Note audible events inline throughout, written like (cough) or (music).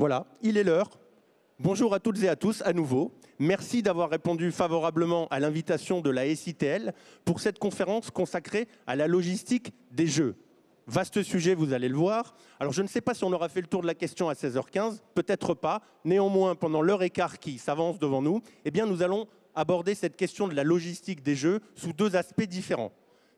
Voilà, il est l'heure. Bonjour à toutes et à tous à nouveau. Merci d'avoir répondu favorablement à l'invitation de la SITL pour cette conférence consacrée à la logistique des Jeux. Vaste sujet, vous allez le voir. Alors je ne sais pas si on aura fait le tour de la question à 16h15, peut-être pas. Néanmoins, pendant l'heure quart qui s'avance devant nous, eh nous allons aborder cette question de la logistique des Jeux sous deux aspects différents.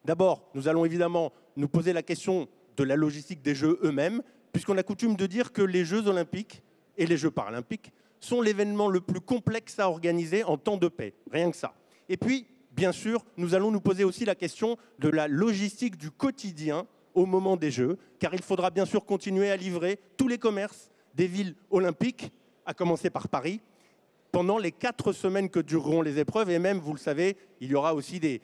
D'abord, nous allons évidemment nous poser la question de la logistique des Jeux eux-mêmes, puisqu'on a coutume de dire que les Jeux olympiques et les Jeux paralympiques sont l'événement le plus complexe à organiser en temps de paix. Rien que ça. Et puis, bien sûr, nous allons nous poser aussi la question de la logistique du quotidien au moment des Jeux, car il faudra bien sûr continuer à livrer tous les commerces des villes olympiques, à commencer par Paris, pendant les quatre semaines que dureront les épreuves. Et même, vous le savez, il y aura aussi des,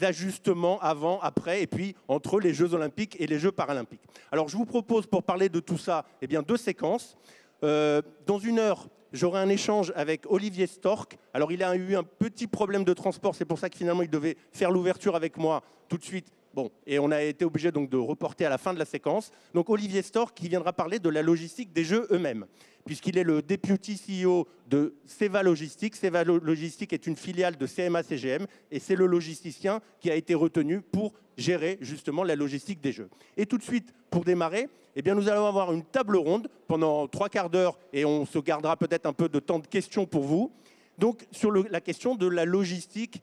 ajustements avant, après, et puis entre les Jeux olympiques et les Jeux paralympiques. Alors je vous propose pour parler de tout ça eh bien, deux séquences. Euh, dans une heure, j'aurai un échange avec Olivier Stork. Alors il a eu un petit problème de transport, c'est pour ça que finalement il devait faire l'ouverture avec moi tout de suite. Bon, et on a été obligé donc de reporter à la fin de la séquence. Donc Olivier Stork qui viendra parler de la logistique des jeux eux-mêmes puisqu'il est le deputy CEO de Seva Logistique. Seva Logistique est une filiale de CMA CGM et c'est le logisticien qui a été retenu pour gérer justement la logistique des jeux. Et tout de suite, pour démarrer, eh bien, nous allons avoir une table ronde pendant trois quarts d'heure et on se gardera peut-être un peu de temps de questions pour vous. Donc, sur la question de la logistique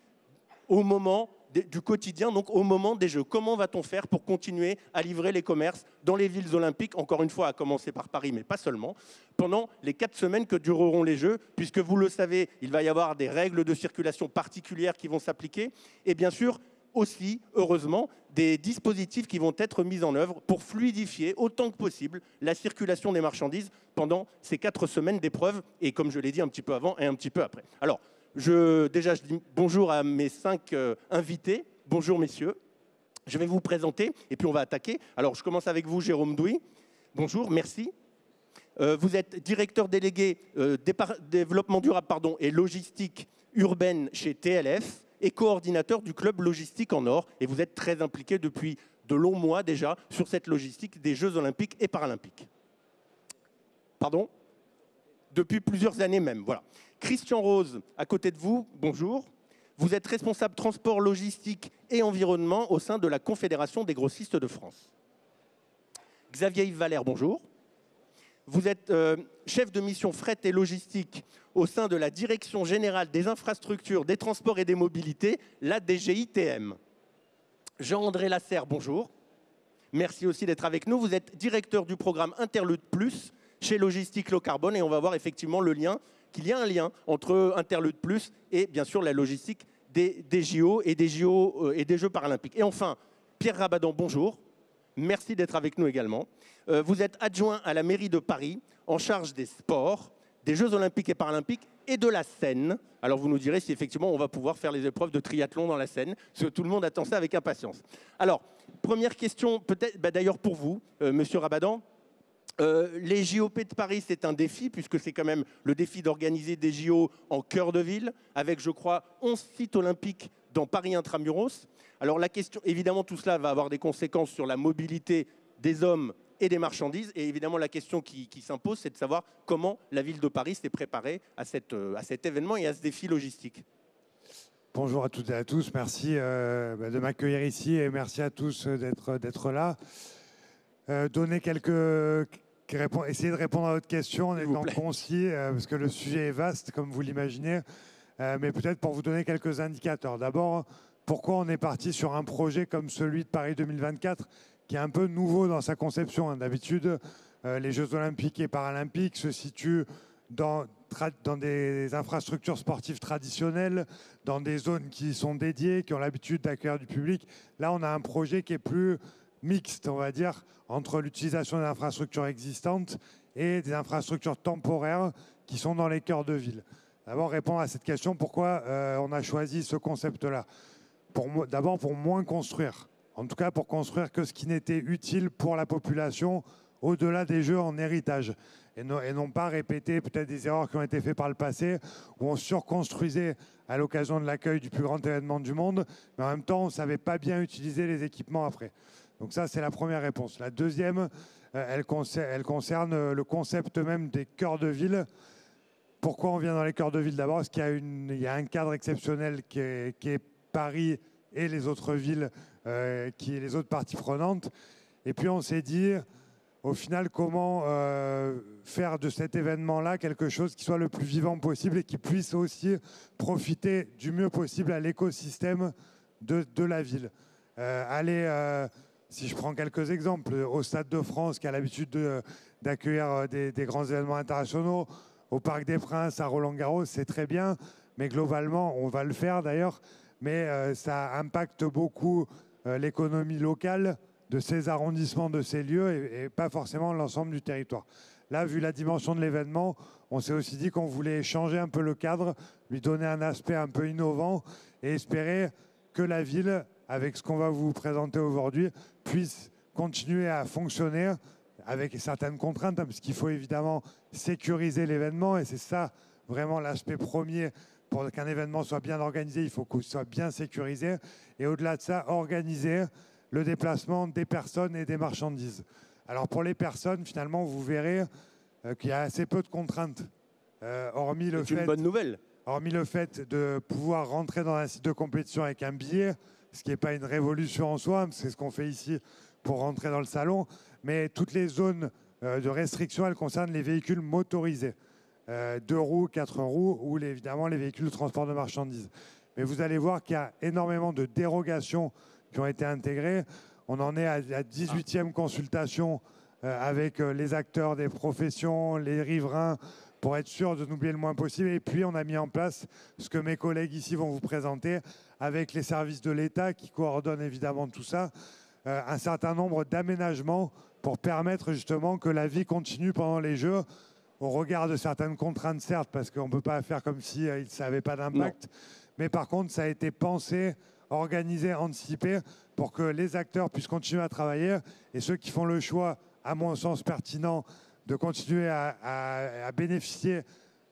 au moment du quotidien, donc au moment des Jeux. Comment va-t-on faire pour continuer à livrer les commerces dans les villes olympiques, encore une fois à commencer par Paris, mais pas seulement, pendant les quatre semaines que dureront les Jeux, puisque vous le savez, il va y avoir des règles de circulation particulières qui vont s'appliquer, et bien sûr aussi, heureusement, des dispositifs qui vont être mis en œuvre pour fluidifier autant que possible la circulation des marchandises pendant ces quatre semaines d'épreuves, et comme je l'ai dit un petit peu avant et un petit peu après. Alors, je, déjà, je dis bonjour à mes cinq euh, invités. Bonjour, messieurs. Je vais vous présenter et puis on va attaquer. Alors, je commence avec vous, Jérôme Douy. Bonjour, merci. Euh, vous êtes directeur délégué euh, développement durable et logistique urbaine chez TLF et coordinateur du club logistique en or. Et vous êtes très impliqué depuis de longs mois déjà sur cette logistique des Jeux olympiques et paralympiques. Pardon? Depuis plusieurs années même, voilà. Christian Rose, à côté de vous, bonjour. Vous êtes responsable transport, logistique et environnement au sein de la Confédération des grossistes de France. Xavier Yves Valère, bonjour. Vous êtes euh, chef de mission fret et logistique au sein de la Direction générale des infrastructures, des transports et des mobilités, la DGITM. Jean-André Lasserre, bonjour. Merci aussi d'être avec nous. Vous êtes directeur du programme Interlude Plus chez Logistique Low Carbone et on va voir effectivement le lien qu'il y a un lien entre Interlude Plus et bien sûr la logistique des, JO et des JO euh, et des Jeux paralympiques. Et enfin, Pierre Rabadan, bonjour. Merci d'être avec nous également. Euh, vous êtes adjoint à la mairie de Paris en charge des sports, des Jeux olympiques et paralympiques et de la Seine. Alors vous nous direz si effectivement on va pouvoir faire les épreuves de triathlon dans la Seine, parce que tout le monde attend ça avec impatience. Alors, première question peut-être bah, d'ailleurs pour vous, euh, Monsieur Rabadan. Euh, les JOP de Paris, c'est un défi, puisque c'est quand même le défi d'organiser des JO en cœur de ville, avec, je crois, 11 sites olympiques dans Paris intramuros. Alors la question, évidemment, tout cela va avoir des conséquences sur la mobilité des hommes et des marchandises. Et évidemment, la question qui, s'impose, c'est de savoir comment la ville de Paris s'est préparée à, euh, cet événement et à ce défi logistique. Bonjour à toutes et à tous, merci euh, bah, de m'accueillir ici et merci à tous d'être là. donner quelques, essayer de répondre à votre question en étant concis, euh, parce que le sujet est vaste, comme vous l'imaginez, euh, mais peut-être pour vous donner quelques indicateurs. D'abord, pourquoi on est parti sur un projet comme celui de Paris 2024, qui est un peu nouveau dans sa conception. Hein. D'habitude, euh, les Jeux olympiques et paralympiques se situent dans, dans des infrastructures sportives traditionnelles, dans des zones qui sont dédiées, qui ont l'habitude d'accueillir du public. Là, on a un projet qui est plus mixte, on va dire, entre l'utilisation des infrastructures existantes et des infrastructures temporaires qui sont dans les cœurs de ville. D'abord, répondre à cette question, pourquoi euh, on a choisi ce concept-là? D'abord, pour moins construire. En tout cas, pour construire que ce qui n'était utile pour la population au-delà des jeux en héritage. Et non, et non pas répéter peut-être des erreurs qui ont été faites par le passé, où on surconstruisait à l'occasion de l'accueil du plus grand événement du monde, mais en même temps, on ne savait pas bien utiliser les équipements après. Donc ça, c'est la première réponse. La deuxième, elle, elle, concerne le concept même des cœurs de ville. Pourquoi on vient dans les cœurs de ville D'abord? Parce qu'il y, a un cadre exceptionnel qui est, qui Paris et les autres villes, qui est les autres parties prenantes. Et puis on s'est dit, au final, comment euh, faire de cet événement-là quelque chose qui soit le plus vivant possible et qui puisse aussi profiter du mieux possible à l'écosystème de, la ville. Euh, euh, si je prends quelques exemples, au Stade de France qui a l'habitude d'accueillir des, des, grands événements internationaux, au Parc des Princes, à Roland-Garros, c'est très bien, mais globalement, on va le faire d'ailleurs, mais ça impacte beaucoup l'économie locale de ces arrondissements, de ces lieux, et, pas forcément l'ensemble du territoire. Là, vu la dimension de l'événement, on s'est aussi dit qu'on voulait changer un peu le cadre, lui donner un aspect un peu innovant et espérer que la ville, avec ce qu'on va vous présenter aujourd'hui, puisse continuer à fonctionner avec certaines contraintes, hein, parce qu'il faut évidemment sécuriser l'événement, et c'est ça vraiment l'aspect premier. Pour qu'un événement soit bien organisé, il faut qu'il soit bien sécurisé, et au-delà de ça, organiser le déplacement des personnes et des marchandises. Alors pour les personnes, finalement, vous verrez euh, qu'il y a assez peu de contraintes, euh, hormis le fait. une bonne nouvelle. Hormis le fait de pouvoir rentrer dans un site de compétition avec un billet, ce qui n'est pas une révolution en soi, c'est ce qu'on fait ici pour rentrer dans le salon. Mais toutes les zones euh, de restriction, elles concernent les véhicules motorisés, deux roues, quatre roues, ou évidemment les véhicules de transport de marchandises. Mais vous allez voir qu'il y a énormément de dérogations qui ont été intégrés. On en est à la 18e consultation euh, avec euh, les acteurs des professions, les riverains, pour être sûr de n'oublier le moins possible. Et puis, on a mis en place ce que mes collègues ici vont vous présenter avec les services de l'État qui coordonnent évidemment tout ça, euh, un certain nombre d'aménagements pour permettre justement que la vie continue pendant les Jeux, au regard de certaines contraintes, certes, parce qu'on ne peut pas faire comme si ça n'avait pas d'impact. Mais par contre, ça a été pensé organiser, anticiper pour que les acteurs puissent continuer à travailler et ceux qui font le choix, à mon sens pertinent, de continuer à, bénéficier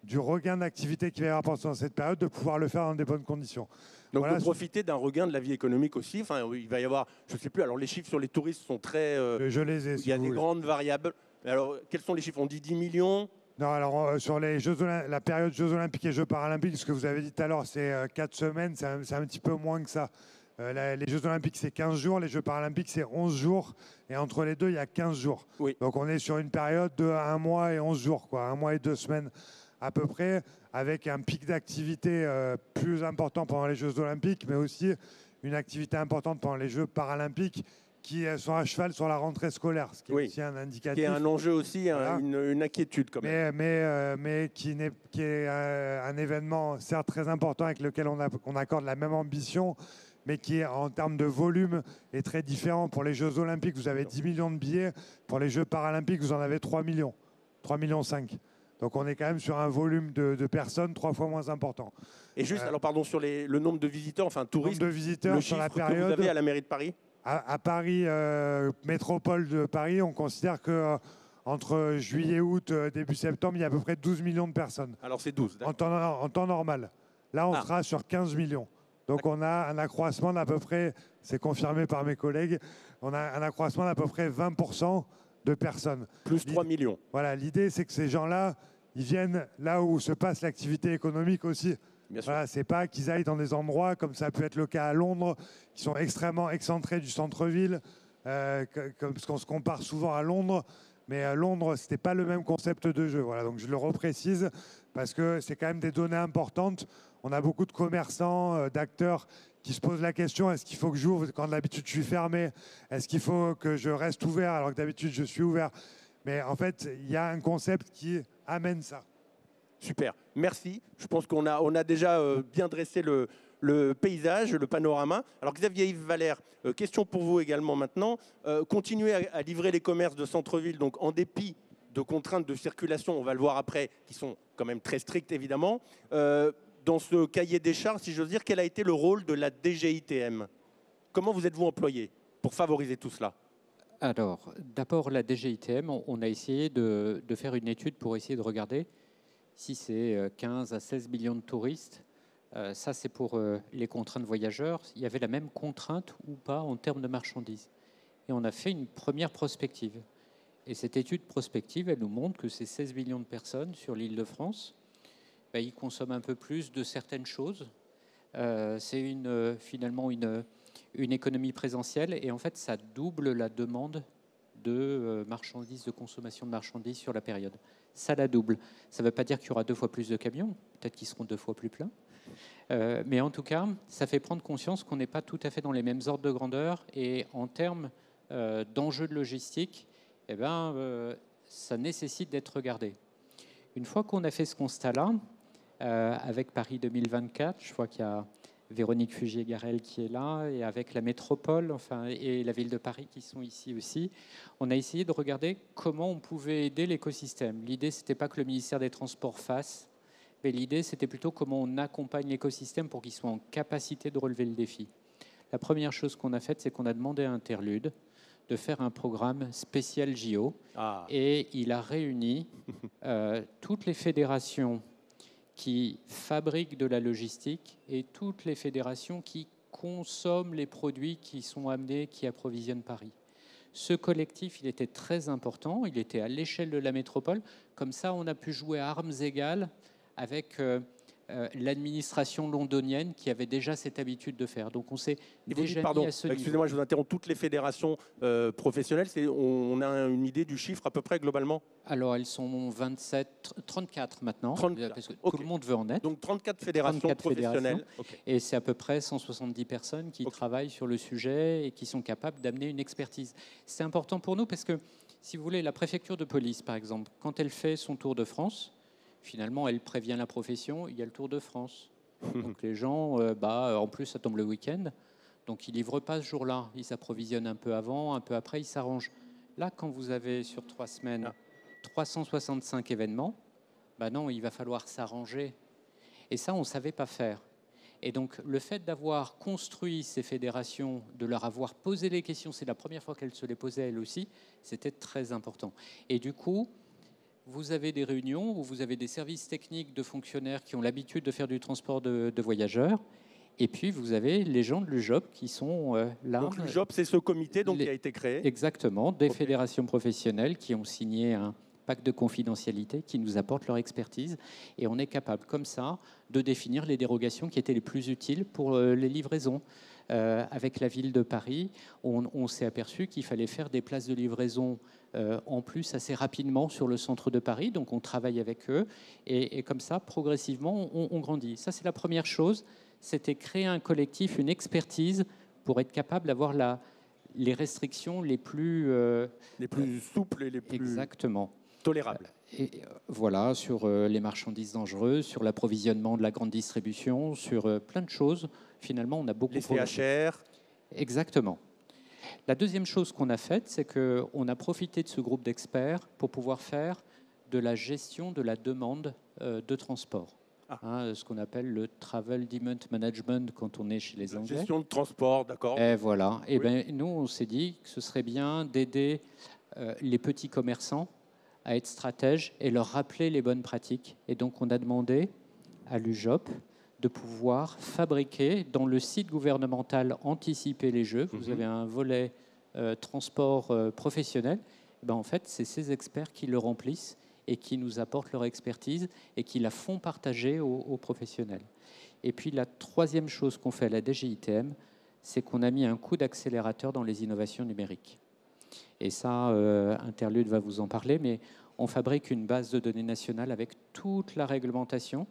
du regain d'activité qui va y avoir pendant cette période, de pouvoir le faire dans des bonnes conditions. Donc voilà, profiter d'un regain de la vie économique aussi. Enfin, il va y avoir, je ne sais plus, alors les chiffres sur les touristes sont très... Euh, je les ai. il y a des grandes variables. Alors, quels sont les chiffres? On dit 10 millions? Non, alors euh, sur les Jeux la période Jeux Olympiques et Jeux Paralympiques, ce que vous avez dit tout à l'heure, c'est 4 euh, semaines, c'est un, petit peu moins que ça. Euh, les Jeux Olympiques, c'est 15 jours, les Jeux Paralympiques, c'est 11 jours, et entre les deux, il y a 15 jours. Donc on est sur une période de 1 mois et 11 jours, quoi, un mois et deux semaines à peu près, avec un pic d'activité plus important pendant les Jeux Olympiques, mais aussi une activité importante pendant les Jeux Paralympiques qui sont à cheval sur la rentrée scolaire, ce qui est aussi un indicatif. Qui est un enjeu aussi, une, inquiétude quand même. Mais, mais, euh, mais qui, est, qui est euh, un événement certes très important avec lequel on, a, on, accorde la même ambition, mais qui en termes de volume est très différent. Pour les Jeux Olympiques, vous avez 10 millions de billets. Pour les Jeux Paralympiques, vous en avez 3 millions, 3 millions 5. Donc on est quand même sur un volume de, personnes trois fois moins important. Et juste, euh, alors pardon, sur les, le nombre de visiteurs, enfin touristes, de visiteurs sur la période. Que vous avez à la mairie de Paris? À, Paris, euh, métropole de Paris, on considère que euh, entre juillet, août, début septembre, il y a à peu près 12 millions de personnes. Alors c'est 12. En temps, en temps, normal. Là, on ah. sera sur 15 millions. Donc on a un accroissement d'à peu près, c'est confirmé par mes collègues, on a un accroissement d'à peu près 20% de personnes. Plus 3 millions. Voilà, l'idée c'est que ces gens-là, ils viennent là où se passe l'activité économique aussi. Voilà, c'est pas qu'ils aillent dans des endroits comme ça peut être le cas à Londres, qui sont extrêmement excentrés du centre-ville, euh, parce qu'on se compare souvent à Londres. Mais à Londres, c'était pas le même concept de jeu. Voilà, donc je le reprécise parce que c'est quand même des données importantes. On a beaucoup de commerçants, euh, d'acteurs qui se posent la question est-ce qu'il faut que j'ouvre quand d'habitude je suis fermé? Est-ce qu'il faut que je reste ouvert alors que d'habitude je suis ouvert? Mais en fait, il y a un concept qui amène ça. Super, merci. Je pense qu'on a, on a déjà euh, bien dressé le, paysage, le panorama. Alors Xavier Yves Valère, euh, question pour vous également maintenant. Euh, continuer à, livrer les commerces de centre-ville, donc en dépit de contraintes de circulation, on va le voir après, qui sont quand même très strictes évidemment. dans ce cahier des charges, si j'ose dire, quel a été le rôle de la DGITM Comment vous êtes-vous employé pour favoriser tout cela? Alors, d'abord, la DGITM, on a essayé de, faire une étude pour essayer de regarder si c'est 15 euh, à 16 millions de touristes, euh, ça c'est pour euh, les contraintes voyageurs. Il y avait la même contrainte ou pas en termes de marchandises. Et on a fait une première prospective. Et cette étude prospective, elle nous montre que ces 16 millions de personnes sur l'île de France, bah, ils consomment un peu plus de certaines choses. Euh, c'est finalement une, une économie présentielle et en fait, ça double la demande de marchandises, de consommation de marchandises sur la période. Ça la double. Ça ne veut pas dire qu'il y aura deux fois plus de camions, peut-être qu'ils seront deux fois plus pleins. Euh, mais en tout cas, ça fait prendre conscience qu'on n'est pas tout à fait dans les mêmes ordres de grandeur et en termes d'enjeux de logistique, eh ben, ça nécessite d'être regardé. Une fois qu'on a fait ce constat-là, euh, avec Paris 2024. Je vois qu'il y a Véronique Fugier-Garel qui est là, et avec la métropole enfin, et la ville de Paris qui sont ici aussi. On a essayé de regarder comment on pouvait aider l'écosystème. L'idée, ce n'était pas que le ministère des Transports fasse, mais l'idée, c'était plutôt comment on accompagne l'écosystème pour qu'il soit en capacité de relever le défi. La première chose qu'on a faite, c'est qu'on a demandé à Interlude de faire un programme spécial JO, ah. et il a réuni (laughs) euh, toutes les fédérations qui fabriquent de la logistique et toutes les fédérations qui consomment les produits qui sont amenés, qui approvisionnent Paris. Ce collectif, il était très important, il était à l'échelle de la métropole. Comme ça, on a pu jouer à armes égales avec euh, euh, l'administration londonienne qui avait déjà cette habitude de faire. Donc on s'est déjà pardon, Excusez-moi, je vous interromps. Toutes les fédérations euh, professionnelles, on a une idée du chiffre à peu près globalement? Alors elles sont 27, 34 maintenant, 34. parce que tout le monde veut en être. Donc 34 fédérations professionnelles. Et c'est à peu près 170 personnes qui travaillent sur le sujet et qui sont capables d'amener une expertise. C'est important pour nous parce que, si vous voulez, la préfecture de police, par exemple, quand elle fait son tour de France, finalement, elle prévient la profession, il y a le Tour de France. (laughs) Donc les gens, euh, bah, en plus, ça tombe le week-end. Donc ils ne livrent pas ce jour-là. Ils s'approvisionnent un peu avant, un peu après, ils s'arrangent. Là, quand vous avez sur trois semaines 365 ah. événements, bah non, il va falloir s'arranger. Et ça, on ne savait pas faire. Et donc le fait d'avoir construit ces fédérations, de leur avoir posé les questions, c'est la première fois qu'elles se les posaient elles aussi, c'était très important. Et du coup, vous avez des réunions où vous avez des services techniques de fonctionnaires qui ont l'habitude de faire du transport de, voyageurs. Et puis, vous avez les gens de l'UJOP qui sont euh, là. Donc, l'UJOP, c'est ce comité donc, qui a été créé Exactement, des fédérations professionnelles qui ont signé un pacte de confidentialité qui nous apporte leur expertise. Et on est capable, comme ça, de définir les dérogations qui étaient les plus utiles pour euh, les livraisons. Euh, avec la ville de Paris, on s'est aperçu qu'il fallait faire des places de livraison euh, en plus assez rapidement sur le centre de Paris. Donc on travaille avec eux et, comme ça, progressivement, on, grandit. Ça, c'est la première chose. C'était créer un collectif, une expertise pour être capable d'avoir la, les restrictions les plus... Euh, les plus souples et les plus... Exactement. Tolérables. Et euh, voilà, sur les marchandises dangereuses, sur l'approvisionnement de la grande distribution, sur plein de choses. Finalement, on a beaucoup... Les CHR. Exactement. La deuxième chose qu'on a faite, c'est qu'on a profité de ce groupe d'experts pour pouvoir faire de la gestion de la demande euh, de transport. Ah. Hein, ce qu'on appelle le travel demand management quand on est chez les Anglais. Gestion de transport, d'accord. Et voilà. Et ben nous, on s'est dit que ce serait bien d'aider euh, les petits commerçants à être stratèges et leur rappeler les bonnes pratiques. Et donc, on a demandé à l'UJOP de pouvoir fabriquer dans le site gouvernemental anticiper les jeux. Vous mhm. avez un volet euh, transport euh, professionnel. Eh ben, en fait, c'est ces experts qui le remplissent et qui nous apportent leur expertise et qui la font partager aux, professionnels. Et puis la troisième chose qu'on fait à la DGITM, c'est qu'on a mis un coup d'accélérateur dans les innovations numériques. Et ça, euh, Interlude va vous en parler, mais on fabrique une base de données nationale avec toute la réglementation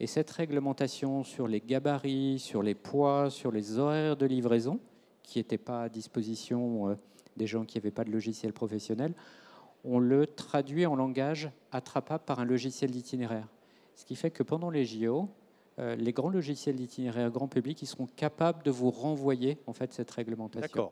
et cette réglementation sur les gabarits, sur les poids, sur les horaires de livraison, qui n'étaient pas à disposition euh, des gens qui n'avaient pas de logiciel professionnel, on le traduit en langage attrapable par un logiciel d'itinéraire. Ce qui fait que pendant les JO, euh, les grands logiciels d'itinéraire grand public, ils seront capables de vous renvoyer en fait cette réglementation.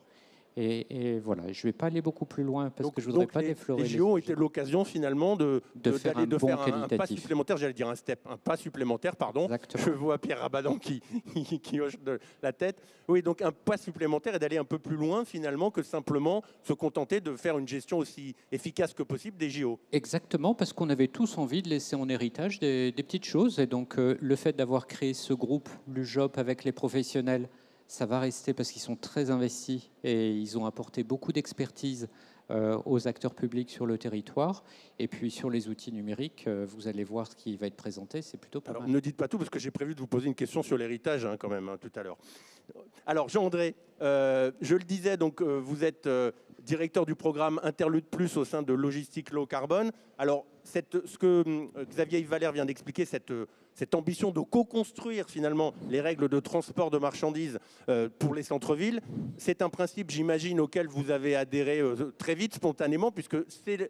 Et, voilà, je ne vais pas aller beaucoup plus loin parce que je ne voudrais pas déflorer. Les JO été l'occasion finalement de, de, faire, un, de faire un, pas supplémentaire, j'allais dire un step, un pas supplémentaire, pardon. Je vois Pierre Rabadan qui, qui, hoche de la tête. Oui, donc un pas supplémentaire et d'aller un peu plus loin finalement que simplement se contenter de faire une gestion aussi efficace que possible des JO. Exactement, parce qu'on avait tous envie de laisser en héritage des, petites choses. Et donc euh, le fait d'avoir créé ce groupe, l'UJOP, avec les professionnels, ça va rester parce qu'ils sont très investis et ils ont apporté beaucoup d'expertise euh, aux acteurs publics sur le territoire. Et puis sur les outils numériques, euh, vous allez voir ce qui va être présenté, c'est plutôt pas Alors, mal. ne dites pas tout parce que j'ai prévu de vous poser une question sur l'héritage hein, quand même hein, tout à l'heure. Alors Jean-André, euh, je le disais, donc euh, vous êtes euh, directeur du programme Interlude Plus au sein de Logistique Low Carbone. Alors cette, ce que Xavier Yves Valère vient d'expliquer, cette, cette ambition de co-construire finalement les règles de transport de marchandises euh, pour les centres-villes, c'est un principe, j'imagine, auquel vous avez adhéré euh, très vite, spontanément, puisque c'est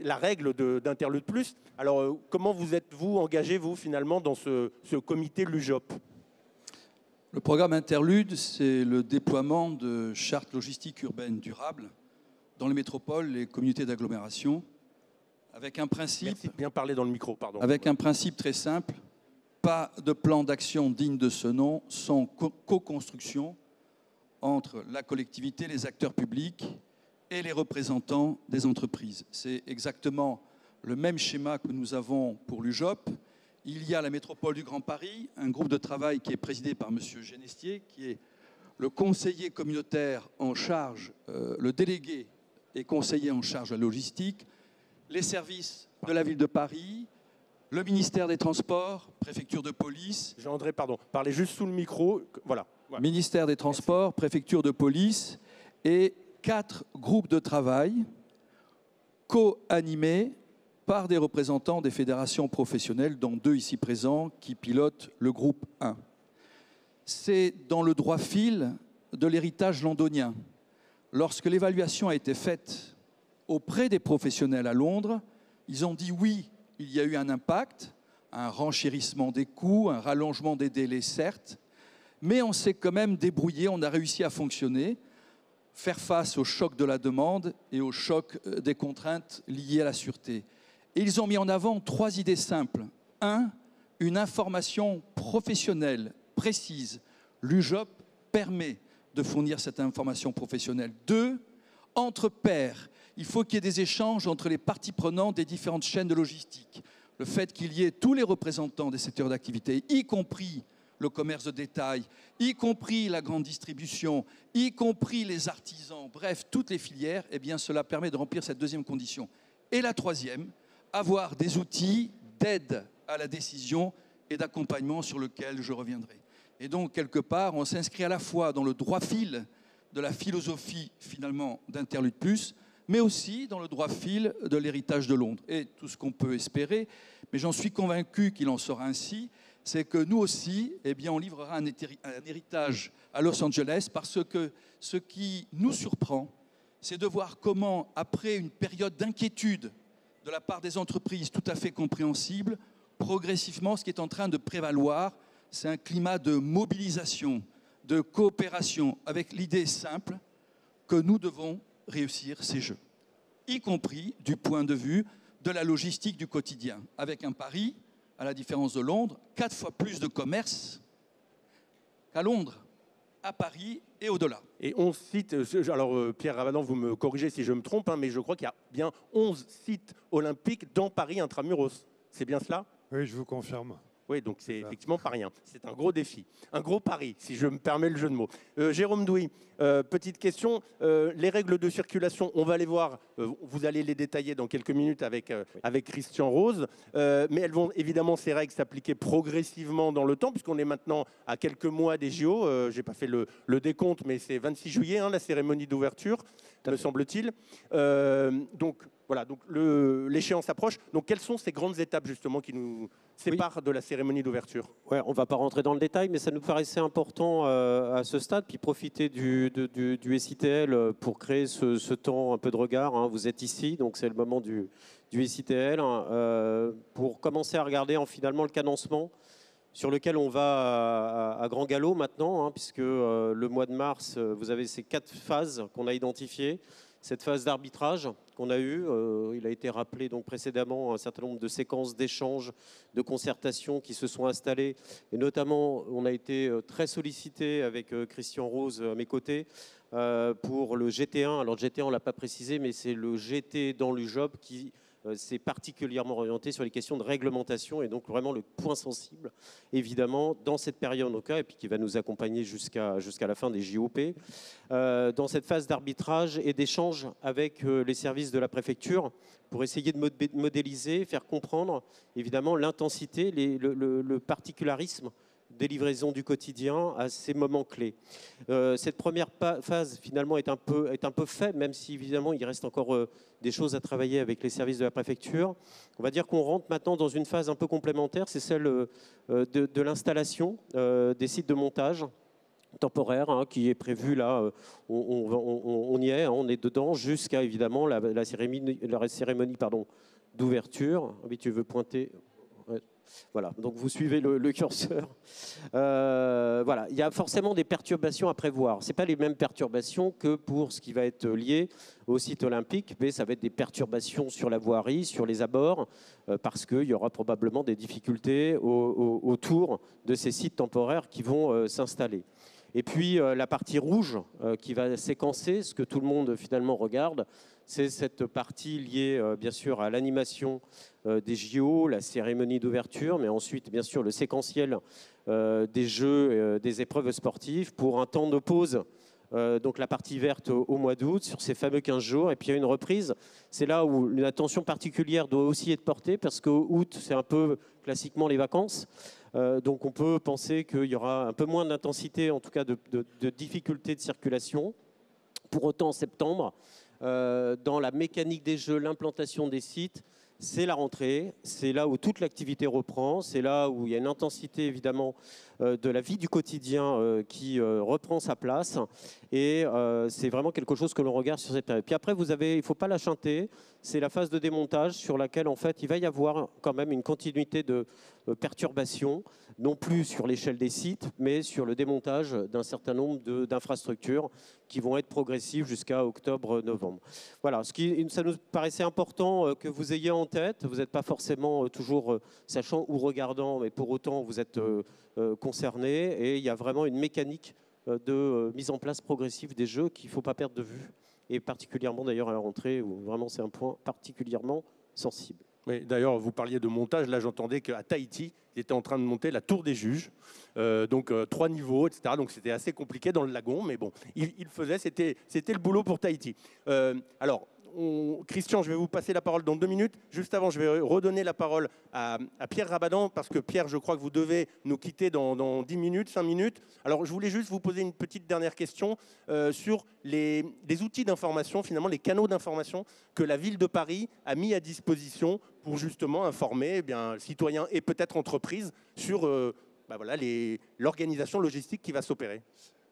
la règle de- d'Interlude Plus. Alors, euh, comment vous êtes-vous engagé, vous, finalement, dans ce, ce comité LUJOP Le programme Interlude, c'est le déploiement de chartes logistiques urbaines durables dans les métropoles et communautés d'agglomération, avec un principe, Merci de bien parler dans le micro, pardon. avec un principe très simple pas de plan d'action digne de ce nom sans co- co-construction entre la collectivité, les acteurs publics et les représentants des entreprises. C'est exactement le même schéma que nous avons pour l'UJOP. Il y a la métropole du Grand Paris, un groupe de travail qui est présidé par M. Genestier, qui est le conseiller communautaire en charge, euh, le délégué et conseiller en charge de la logistique, les services de la ville de Paris, le ministère des Transports, préfecture de police, Jean-André, pardon, parlez juste sous le micro. Voilà. Voilà. ministère des Transports, préfecture de police et quatre groupes de travail co-animés par des représentants des fédérations professionnelles, dont deux ici présents, qui pilotent le groupe 1. C'est dans le droit fil de l'héritage londonien. Lorsque l'évaluation a été faite auprès des professionnels à Londres, ils ont dit oui, il y a eu un impact, un renchérissement des coûts, un rallongement des délais, certes, mais on s'est quand même débrouillé, on a réussi à fonctionner, faire face au choc de la demande et au choc euh, des contraintes liées à la sûreté. Et ils ont mis en avant trois idées simples. Un, une information professionnelle précise. L'UJOP permet de fournir cette information professionnelle. Deux, entre pairs, il faut qu'il y ait des échanges entre les parties prenantes des différentes chaînes de logistique. Le fait qu'il y ait tous les représentants des secteurs d'activité, y compris le commerce de détail, y compris la grande distribution, y compris les artisans, bref, toutes les filières, eh bien, cela permet de remplir cette deuxième condition. Et la troisième, avoir des outils d'aide à la décision et d'accompagnement sur lequel je reviendrai. Et donc, quelque part, on s'inscrit à la fois dans le droit fil de la philosophie, finalement, d'Interlude Plus, mais aussi dans le droit fil de l'héritage de Londres. Et tout ce qu'on peut espérer, mais j'en suis convaincu qu'il en sera ainsi, c'est que nous aussi, eh bien, on livrera un héritage à Los Angeles parce que ce qui nous surprend, c'est de voir comment, après une période d'inquiétude de la part des entreprises tout à fait compréhensible, progressivement, ce qui est en train de prévaloir, c'est un climat de mobilisation, de coopération, avec l'idée simple que nous devons réussir ces jeux, y compris du point de vue de la logistique du quotidien, avec un pari, à la différence de Londres, quatre fois plus de commerce qu'à Londres, à Paris et au-delà. Et 11 sites, euh, alors euh, Pierre Ravadan, vous me corrigez si je me trompe, hein, mais je crois qu'il y a bien 11 sites olympiques dans Paris intramuros. C'est bien cela? Oui, je vous confirme. Oui, donc c'est effectivement pas rien. C'est un gros défi, un gros pari, si je me permets le jeu de mots. Euh, Jérôme Douy, euh, petite question. Euh, les règles de circulation, on va les voir. vous allez les détailler dans quelques minutes avec, avec Christian Rose. Mais elles vont évidemment, ces règles, s'appliquer progressivement dans le temps, puisqu'on est maintenant à quelques mois des JO. Je n'ai pas fait le, le décompte, mais c'est 26 juillet, hein, la cérémonie d'ouverture, me semble-t-il. Donc voilà, donc l'échéance approche. Donc quelles sont ces grandes étapes justement qui nous séparent de la cérémonie d'ouverture Ouais, on ne va pas rentrer dans le détail, mais ça nous paraissait important euh, à ce stade, puis profiter du, du, du SITL euh, pour créer ce, ce temps un peu de regard. hein. Vous êtes ici, donc c'est le moment du, du SITL, hein, euh, pour commencer à regarder en, finalement le cadencement sur lequel on va à, à grand galop maintenant, hein, puisque euh, le mois de mars, vous avez ces quatre phases qu'on a identifiées. Cette phase d'arbitrage qu'on a eue, euh, il a été rappelé donc précédemment un certain nombre de séquences d'échanges, de concertation qui se sont installées. Et notamment, on a été euh, très sollicité avec euh, Christian Rose à mes côtés pour le GT1. Alors, le GT1, on ne l'a pas précisé, mais c'est le GT dans l'UJOP qui euh, c'est particulièrement orienté sur les questions de réglementation et donc vraiment le point sensible, évidemment, dans cette période au cas, et puis qui va nous accompagner jusqu'à la fin des JOP, euh, dans cette phase d'arbitrage et d'échange avec euh, les services de la préfecture pour essayer de modéliser, faire comprendre évidemment l'intensité, le particularisme des livraisons du quotidien à ces moments clés. Euh, cette première phase, finalement, est un peu, est un peu faible, même si, évidemment, il reste encore euh, des choses à travailler avec les services de la préfecture. On va dire qu'on rentre maintenant dans une phase un peu complémentaire, c'est celle euh, de, l'installation des sites de montage temporaire hein, qui est prévu là, on, y est, hein, on est dedans jusqu'à évidemment la, cérémonie, la cérémonie pardon, d'ouverture. Oui, tu veux pointer voilà, donc vous suivez le, curseur. Euh, voilà, il y a forcément des perturbations à prévoir. Ce pas les mêmes perturbations que pour ce qui va être lié au site olympique, mais ça va être des perturbations sur la voirie, sur les abords, euh, parce qu'il y aura probablement des difficultés autour de ces sites temporaires qui vont euh, s'installer. Et puis la partie rouge qui va séquencer ce que tout le monde finalement regarde, c'est cette partie liée euh, bien sûr à l'animation euh, des JO, la cérémonie d'ouverture, mais ensuite bien sûr le séquentiel euh, des jeux, des épreuves sportives pour un temps de pause. donc la partie verte au, mois d'août sur ces fameux 15 jours et puis a une reprise. C'est là où une attention particulière doit aussi être portée parce qu'au août c'est un peu classiquement les vacances. donc on peut penser qu'il y aura un peu moins d'intensité, en tout cas de, de, de difficultés de circulation. Pour autant, en septembre, dans la mécanique des jeux, l'implantation des sites, c'est la rentrée, c'est là où toute l'activité reprend, c'est là où il y a une intensité évidemment euh, de la vie du quotidien euh, qui reprend sa place et c'est vraiment quelque chose que l'on regarde sur cette période. Puis après, vous avez, il ne faut pas la chanter, c'est la phase de démontage sur laquelle en fait il va y avoir quand même une continuité de perturbations non plus sur l'échelle des sites, mais sur le démontage d'un certain nombre d'infrastructures qui vont être progressives jusqu'à octobre-novembre. Voilà, ce qui, ça nous paraissait important euh, que vous ayez en tête. Vous n'êtes pas forcément euh, toujours euh, sachant ou regardant, mais pour autant vous êtes concerné et il y a vraiment une mécanique de mise en place progressive des jeux qu'il ne faut pas perdre de vue, et particulièrement d'ailleurs à la rentrée où vraiment c'est un point particulièrement sensible. D'ailleurs, vous parliez de montage. Là, j'entendais qu'à Tahiti, ils étaient en train de monter la tour des juges. Euh, donc, euh, trois niveaux, etc. Donc, c'était assez compliqué dans le lagon. Mais bon, il, il faisait. C'était le boulot pour Tahiti. Euh, alors, Christian, je vais vous passer la parole dans deux minutes. Juste avant, je vais redonner la parole à, Pierre Rabadan, parce que Pierre, je crois que vous devez nous quitter dans, dix minutes, cinq minutes. Alors, je voulais juste vous poser une petite dernière question euh, sur les, outils d'information, finalement, les canaux d'information que la ville de Paris a mis à disposition pour justement informer eh bien, citoyens et peut-être entreprises sur euh, bah voilà, l'organisation logistique qui va s'opérer.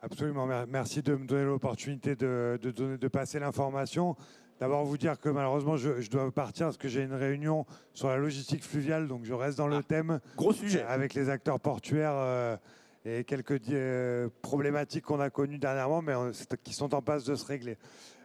Absolument, merci de me donner l'opportunité de passer l'information. D'abord, vous dire que malheureusement, je, dois partir parce que j'ai une réunion sur la logistique fluviale, donc je reste dans le ah, thème. Gros sujet. Avec les acteurs portuaires euh, et quelques euh, problématiques qu'on a connues dernièrement, mais qui sont en passe de se régler.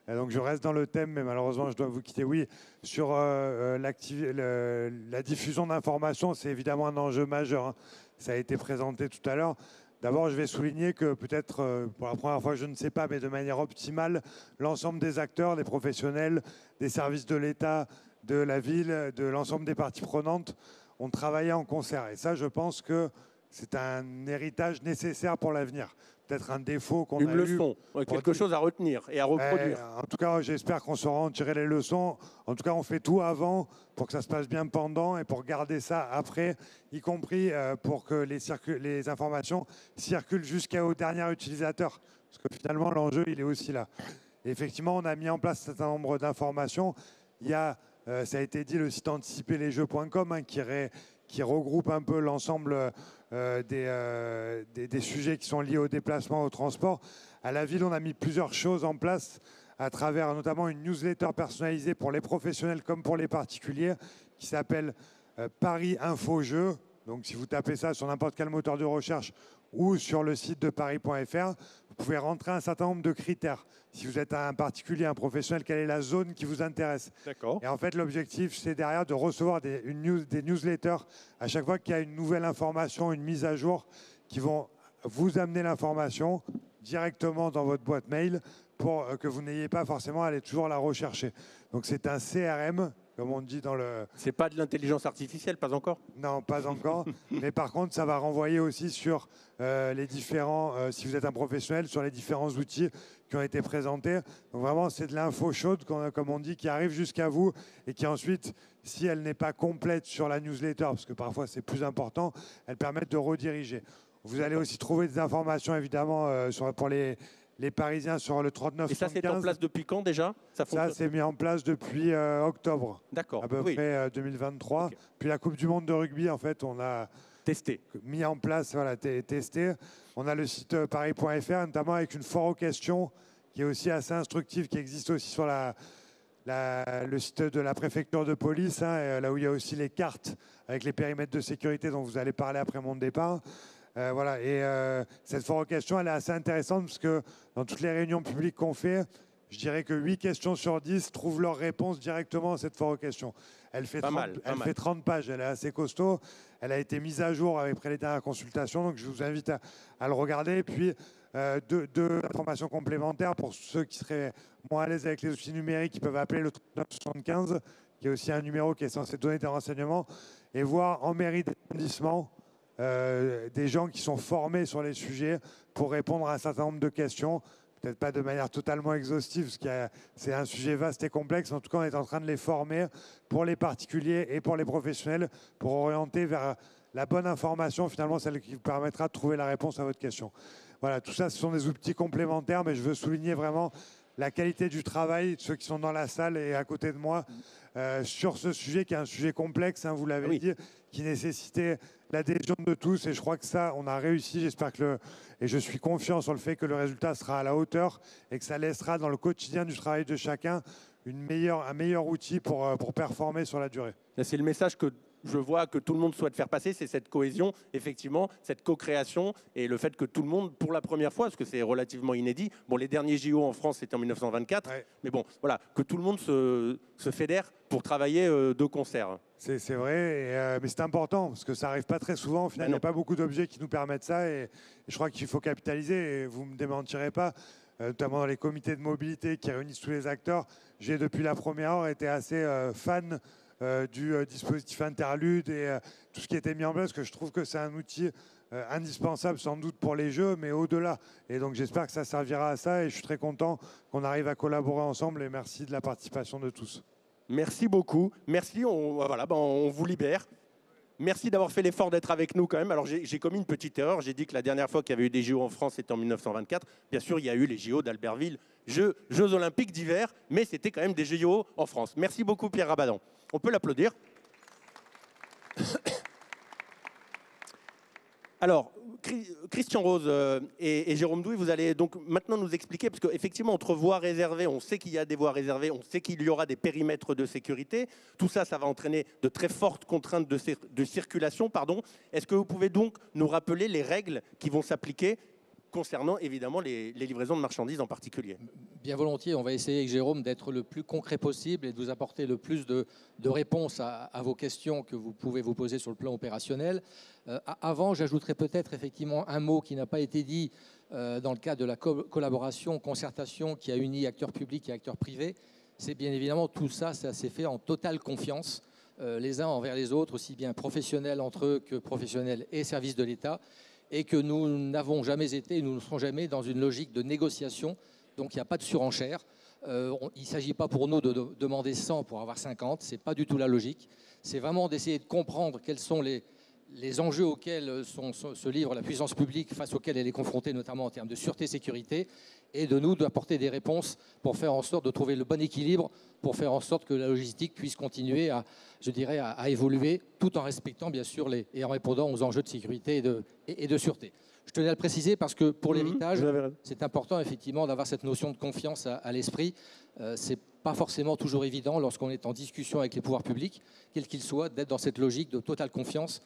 donc je reste dans le thème, mais malheureusement, je dois vous quitter. Oui, sur euh, la diffusion d'informations, c'est évidemment un enjeu majeur. Hein. Ça a été présenté tout à l'heure. D'abord, je vais souligner que peut-être euh, pour la première fois, je ne sais pas, mais de manière optimale, l'ensemble des acteurs, des professionnels, des services de l'État, de la ville, de l'ensemble des parties prenantes ont travaillé en concert. Et ça, je pense que c'est un héritage nécessaire pour l'avenir peut-être un défaut qu'on a Une leçon, quelque chose à retenir et à reproduire. en tout cas, j'espère qu'on saura en tirer les leçons. En tout cas, on fait tout avant pour que ça se passe bien pendant et pour garder ça après, y compris euh, pour que les, les informations circulent jusqu'au dernier utilisateur. Parce que finalement, l'enjeu, il est aussi là. effectivement, on a mis en place un certain nombre d'informations. Il y a, euh, ça a été dit, le site anticiperlesjeux.com hein, qui, qui regroupe un peu l'ensemble euh, euh, des, des, sujets qui sont liés au déplacement, au transport. À la ville, on a mis plusieurs choses en place à travers notamment une newsletter personnalisée pour les professionnels comme pour les particuliers qui s'appelle euh, Paris Info Jeux. Donc si vous tapez ça sur n'importe quel moteur de recherche ou sur le site de paris.fr, pouvez rentrer un certain nombre de critères. Si vous êtes un particulier, un professionnel, quelle est la zone qui vous intéresse? D'accord. Et en fait, l'objectif, c'est derrière de recevoir des, une des newsletters à chaque fois qu'il y a une nouvelle information, une mise à jour, qui vont vous amener l'information directement dans votre boîte mail pour euh, que vous n'ayez pas forcément à aller toujours la rechercher. Donc c'est un CRM comme on dit dans le... C'est pas de l'intelligence artificielle, pas encore Non, pas encore. (laughs) Mais par contre, ça va renvoyer aussi sur euh, les différents, euh, si vous êtes un professionnel, sur les différents outils qui ont été présentés. Donc vraiment, c'est de l'info chaude, comme on dit, qui arrive jusqu'à vous et qui ensuite, si elle n'est pas complète sur la newsletter, parce que parfois c'est plus important, elle permet de rediriger. Vous allez aussi trouver des informations, évidemment, euh, sur, pour les, les Parisiens sur le 39 Et ça, c'est en place depuis quand déjà? Ça, ça c'est mis en place depuis euh, octobre. D'accord. À peu près 2023. Euh, Puis la Coupe du Monde de rugby, en fait, on a testé. Mis en place, voilà, testé. On a le site euh, paris.fr, notamment avec une foire aux questions qui est aussi assez instructive, qui existe aussi sur la, le site de la préfecture de police, hein, là où il y a aussi les cartes avec les périmètres de sécurité dont vous allez parler après mon départ. Euh, voilà, et euh, cette foire aux questions, elle est assez intéressante parce que dans toutes les réunions publiques qu'on fait, je dirais que 8 questions sur 10 trouvent leur réponse directement à cette foire aux questions. Elle fait, 30, elle fait 30 pages, elle est assez costaud. Elle a été mise à jour après les dernières consultations, donc je vous invite à, le regarder. Et puis, euh, deux, informations complémentaires pour ceux qui seraient moins à l'aise avec les outils numériques, qui peuvent appeler le 3975, qui est aussi un numéro qui est censé donner des renseignements, et voir en mairie d'arrondissement euh, des gens qui sont formés sur les sujets pour répondre à un certain nombre de questions. Peut-être pas de manière totalement exhaustive, parce que c'est un sujet vaste et complexe. En tout cas, on est en train de les former pour les particuliers et pour les professionnels pour orienter vers la bonne information, finalement, celle qui vous permettra de trouver la réponse à votre question. Voilà, tout ça, ce sont des outils complémentaires, mais je veux souligner vraiment la qualité du travail de ceux qui sont dans la salle et à côté de moi euh, sur ce sujet qui est un sujet complexe, hein, vous l'avez dit, qui nécessitait l'adhésion de tous. Et je crois que ça, on a réussi. J'espère que le, et je suis confiant sur le fait que le résultat sera à la hauteur et que ça laissera dans le quotidien du travail de chacun une meilleure, un meilleur outil pour, euh, pour performer sur la durée. C'est le message que je vois que tout le monde souhaite faire passer, c'est cette cohésion, effectivement, cette co-création et le fait que tout le monde, pour la première fois, parce que c'est relativement inédit, bon, les derniers JO en France, c'était en 1924, mais bon, voilà, que tout le monde se, se fédère pour travailler euh, de concert. C'est vrai, euh, mais c'est important, parce que ça n'arrive pas très souvent. Au final, il n'y a pas beaucoup d'objets qui nous permettent ça, et, je crois qu'il faut capitaliser, et vous ne me démentirez pas euh, notamment dans les comités de mobilité qui réunissent tous les acteurs. J'ai depuis la première heure été assez fan du euh, dispositif interlude et euh, tout ce qui était mis en place, que je trouve que c'est un outil indispensable sans doute pour les jeux, mais au-delà. Et donc j'espère que ça servira à ça et je suis très content qu'on arrive à collaborer ensemble et merci de la participation de tous. Merci beaucoup. Merci, on, voilà, ben, on vous libère. Merci d'avoir fait l'effort d'être avec nous quand même. Alors j'ai commis une petite erreur. J'ai dit que la dernière fois qu'il y avait eu des JO en France, c'était en 1924. Bien sûr, il y a eu les JO d'Albertville, Jeux, Jeux olympiques d'hiver, mais c'était quand même des JO en France. Merci beaucoup Pierre Rabadan. On peut l'applaudir. Alors, Christian Rose euh, et, Jérôme Douy, vous allez donc maintenant nous expliquer, parce qu'effectivement, entre voies réservées, on sait qu'il y a des voies réservées, on sait qu'il y aura des périmètres de sécurité. Tout ça, ça va entraîner de très fortes contraintes de, de circulation. Pardon. Est-ce que vous pouvez donc nous rappeler les règles qui vont s'appliquer concernant évidemment les, livraisons de marchandises en particulier. Bien volontiers, on va essayer avec Jérôme d'être le plus concret possible et de vous apporter le plus de, réponses à, vos questions que vous pouvez vous poser sur le plan opérationnel. Euh, avant, j'ajouterai peut-être effectivement un mot qui n'a pas été dit euh, dans le cadre de la collaboration, concertation qui a uni acteurs publics et acteurs privés. C'est bien évidemment tout ça, ça s'est fait en totale confiance. Euh, les uns envers les autres, aussi bien professionnels entre eux que professionnels et services de l'État et que nous n'avons jamais été, nous ne serons jamais dans une logique de négociation. Donc il n'y a pas de surenchère. Euh, il ne s'agit pas pour nous de, demander 100 pour avoir 50, ce n'est pas du tout la logique. C'est vraiment d'essayer de comprendre quels sont les, les enjeux auxquels se livre la puissance publique, face auxquels elle est confrontée, notamment en termes de sûreté-sécurité, et de nous d'apporter des réponses pour faire en sorte de trouver le bon équilibre, pour faire en sorte que la logistique puisse continuer à, je dirais, à, évoluer, tout en respectant bien sûr les, et en répondant aux enjeux de sécurité et de, et, de sûreté. Je tenais à le préciser parce que pour mhm. l'héritage, c'est important effectivement d'avoir cette notion de confiance à, l'esprit. Euh, c'est pas forcément toujours évident lorsqu'on est en discussion avec les pouvoirs publics, quels qu'ils soient, d'être dans cette logique de totale confiance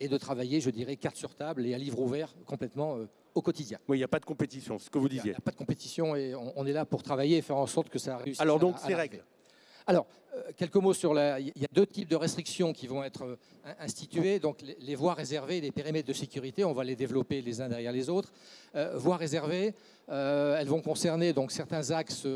et de travailler, je dirais, carte sur table et à livre ouvert complètement euh, au quotidien. Oui, il n'y a pas de compétition, ce que vous disiez. Il n'y a, pas de compétition et on, est là pour travailler et faire en sorte que ça réussisse. Alors donc, ces règles alors, euh, quelques mots sur la. Il y a deux types de restrictions qui vont être euh, instituées. Donc, les, voies réservées, les périmètres de sécurité, on va les développer les uns derrière les autres. voies réservées, elles vont concerner donc certains axes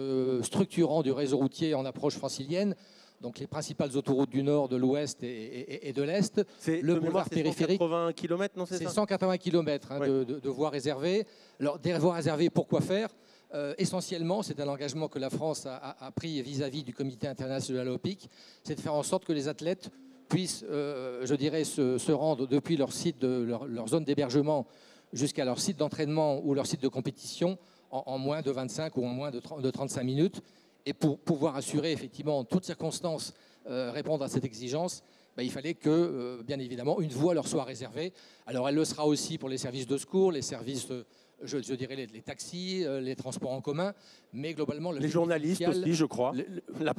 structurants du réseau routier en approche francilienne donc les principales autoroutes du nord, de l'ouest et, de l'est. C'est le boulevard périphérique. 180 km, non c'est 180 km hein, de, voies réservées. Alors des voies réservées, pourquoi faire? Euh, essentiellement, c'est un engagement que la France a, pris vis-à-vis du Comité international olympique, c'est de faire en sorte que les athlètes puissent, euh, je dirais, se, rendre depuis leur site, de, leur, zone d'hébergement jusqu'à leur site d'entraînement ou leur site de compétition en, moins de 25 ou en moins de, de 35 minutes. Et pour pouvoir assurer effectivement en toutes circonstances euh, répondre à cette exigence, bah, il fallait que, euh, bien évidemment, une voie leur soit réservée. Alors elle le sera aussi pour les services de secours, les services, je, dirais les, taxis, euh, les transports en commun, mais globalement... les journalistes aussi, je crois. la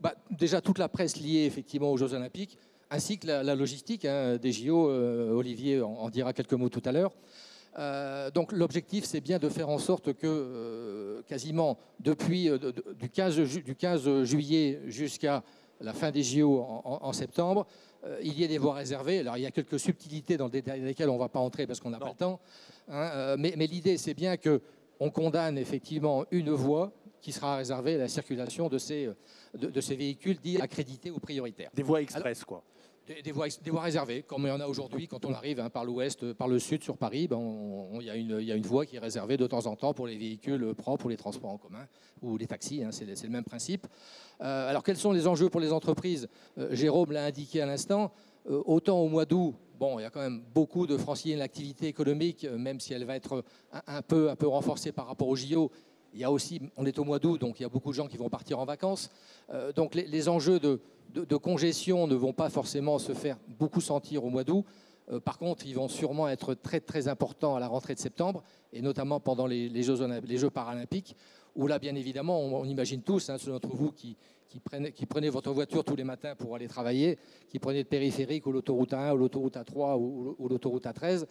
bah, déjà toute la presse liée effectivement aux Jeux Olympiques, ainsi que la, logistique hein, des JO. Olivier en, dira quelques mots tout à l'heure. Euh, donc l'objectif, c'est bien de faire en sorte que euh, quasiment depuis euh, du, 15 du, 15 juillet jusqu'à la fin des JO en, septembre, il y ait des voies réservées. Alors il y a quelques subtilités dans, lesquelles on ne va pas entrer parce qu'on n'a pas le temps. Hein, mais, l'idée, c'est bien qu'on condamne effectivement une voie qui sera réservée à la circulation de ces, de, ces véhicules dits accrédités ou prioritaires. Des voies express, quoi. Des, voies, réservées, comme il y en a aujourd'hui quand on arrive hein, par l'ouest, par le sud sur Paris, ben il, y a une, voie qui est réservée de temps en temps pour les véhicules propres ou les transports en commun ou les taxis, hein, c'est le même principe. Euh, alors quels sont les enjeux pour les entreprises? Euh, Jérôme l'a indiqué à l'instant, euh, autant au mois d'août, bon, il y a quand même beaucoup de franciliers de l'activité économique, même si elle va être un, peu, un peu renforcée par rapport au JO, il y a aussi, on est au mois d'août, donc il y a beaucoup de gens qui vont partir en vacances. donc les enjeux de, congestion ne vont pas forcément se faire beaucoup sentir au mois d'août. Euh, par contre, ils vont sûrement être très très importants à la rentrée de septembre, et notamment pendant les, Jeux, les Jeux, paralympiques, où là, bien évidemment, on, imagine tous, hein, ceux d'entre vous qui, qui, prenez, votre voiture tous les matins pour aller travailler, qui prenez le périphérique ou l'autoroute A1 ou l'autoroute A3 ou, l'autoroute A13,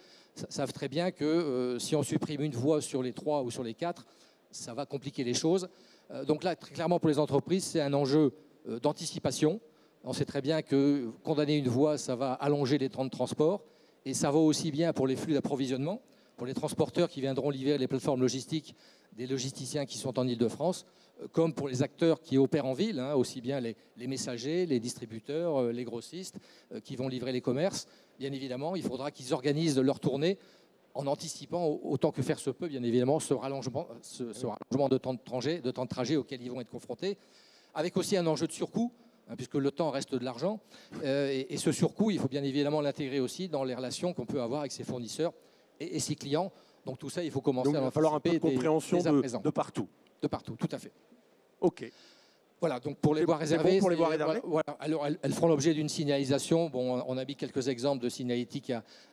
savent très bien que euh, si on supprime une voie sur les trois ou sur les quatre, ça va compliquer les choses. Euh, donc là, très clairement, pour les entreprises, c'est un enjeu d'anticipation. On sait très bien que condamner une voie, ça va allonger les temps de transport. Et ça va aussi bien pour les flux d'approvisionnement, pour les transporteurs qui viendront livrer les plateformes logistiques des logisticiens qui sont en Ile-de-France, euh, comme pour les acteurs qui opèrent en ville, hein, aussi bien les, messagers, les distributeurs, euh, les grossistes euh, qui vont livrer les commerces. Bien évidemment, il faudra qu'ils organisent leur tournée en anticipant autant que faire se peut, bien évidemment, ce rallongement, de, temps de, trajet, de temps de trajet auquel ils vont être confrontés, avec aussi un enjeu de surcoût Hein, puisque le temps reste de l'argent. Euh, et, ce surcoût, il faut bien évidemment l'intégrer aussi dans les relations qu'on peut avoir avec ses fournisseurs et, ses clients. Donc tout ça, il faut commencer Donc, à il va falloir un peu de compréhension de, de, partout. De partout, tout à fait. OK. Voilà, donc pour les voies réservées, pour les voies réservées voilà, alors elles, feront l'objet d'une signalisation. Bon, on a mis quelques exemples de signalétique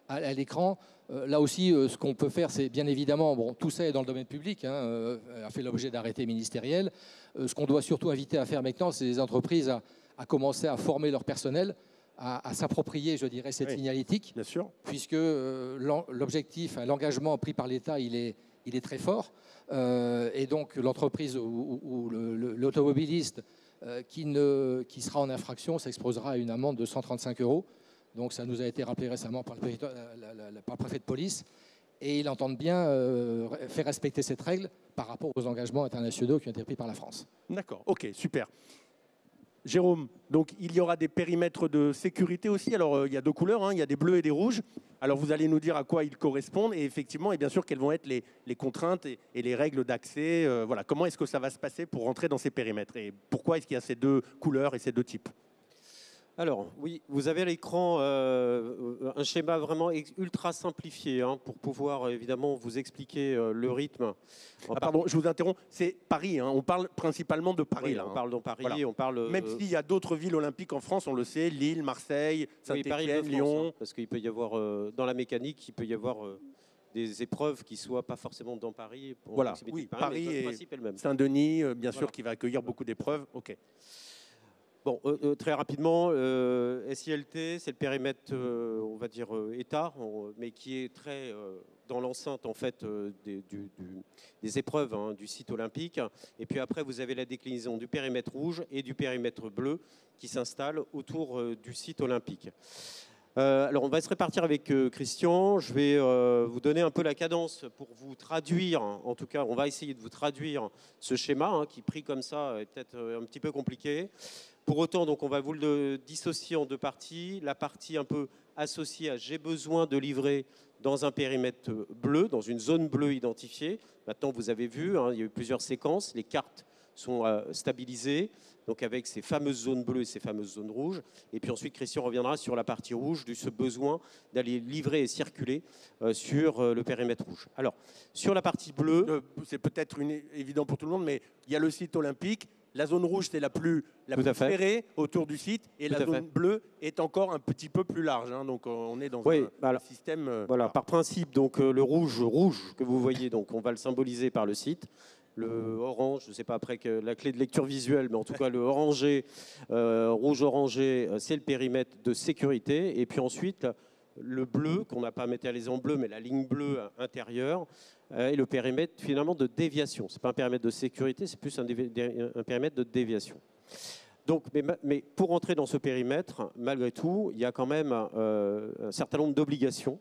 à, l'écran. Euh, là aussi, euh, ce qu'on peut faire, c'est bien évidemment, bon, tout ça est dans le domaine public, hein, a fait l'objet d'arrêtés ministériels. ce qu'on doit surtout inviter à faire maintenant, c'est les entreprises à, à commencer à former leur personnel à, s'approprier, je dirais, cette signalétique. Bien sûr. Puisque euh, l'objectif, l'engagement pris par l'État, il est, il est très fort. Euh, et donc l'entreprise ou, l'automobiliste euh, qui, qui sera en infraction s'exposera à une amende de 135 euros. Donc ça nous a été rappelé récemment par le, préfet, par le préfet de police. Et ils entendent bien faire respecter cette règle par rapport aux engagements internationaux qui ont été pris par la France. D'accord, ok, super. Jérôme, donc il y aura des périmètres de sécurité aussi. Alors euh, il y a deux couleurs, hein. il y a des bleus et des rouges. Alors vous allez nous dire à quoi ils correspondent et effectivement, et bien sûr, quelles vont être les, contraintes et, les règles d'accès. Euh, voilà, comment est-ce que ça va se passer pour rentrer dans ces périmètres? Et pourquoi est-ce qu'il y a ces deux couleurs et ces deux types? Alors oui, vous avez à l'écran euh, un schéma vraiment ultra simplifié hein, pour pouvoir évidemment vous expliquer euh, le rythme. Ah, pardon, je vous interromps. C'est Paris. Hein. on parle principalement de Paris. là, on hein. parle de Paris. On parle. Même euh, s'il y a d'autres villes olympiques en France, on le sait, Lille, Marseille, Saint-Étienne, Lyon. parce qu'il peut y avoir dans la mécanique, il peut y avoir des épreuves qui soient pas forcément dans Paris. Voilà, oui, Paris, et Saint-Denis, bien sûr, qui va accueillir beaucoup d'épreuves. Ok. Euh, euh, très rapidement, euh, SILT, c'est le périmètre, on va dire, État, mais qui est très dans l'enceinte en fait des, épreuves hein, du site olympique. Et puis après, vous avez la déclinaison du périmètre rouge et du périmètre bleu qui s'installe autour du site olympique. Euh, alors, on va se répartir avec euh, Christian. Je vais euh, vous donner un peu la cadence pour vous traduire. En tout cas, on va essayer de vous traduire ce schéma hein, qui, pris comme ça, est peut-être un petit peu compliqué. Pour autant, donc, on va vous le dissocier en deux parties. La partie un peu associée à j'ai besoin de livrer dans un périmètre bleu, dans une zone bleue identifiée. Maintenant, vous avez vu, hein, il y a eu plusieurs séquences. Les cartes sont stabilisées donc avec ces fameuses zones bleues et ces fameuses zones rouges. Et puis ensuite, Christian reviendra sur la partie rouge, de ce besoin d'aller livrer et circuler euh, sur euh, le périmètre rouge. Alors, sur la partie bleue... Euh, c'est peut-être évident pour tout le monde, mais il y a le site olympique. La zone rouge, c'est la plus, la plus ferrée autour du site, et la zone bleue est encore un petit peu plus large. Hein. donc on est dans un, système. voilà, par principe, donc le rouge, rouge que vous voyez, donc on va le symboliser par le site le orange, je ne sais pas après que la clé de lecture visuelle, mais en tout cas le orangé, euh, rouge orangé, euh, c'est le périmètre de sécurité. Et puis ensuite, le bleu, qu'on n'a pas métallisé en bleu, mais la ligne bleue intérieure, euh, est le périmètre finalement de déviation. Ce n'est pas un périmètre de sécurité, c'est plus un, périmètre de déviation. Donc, mais, pour entrer dans ce périmètre, malgré tout, il y a quand même un certain nombre d'obligations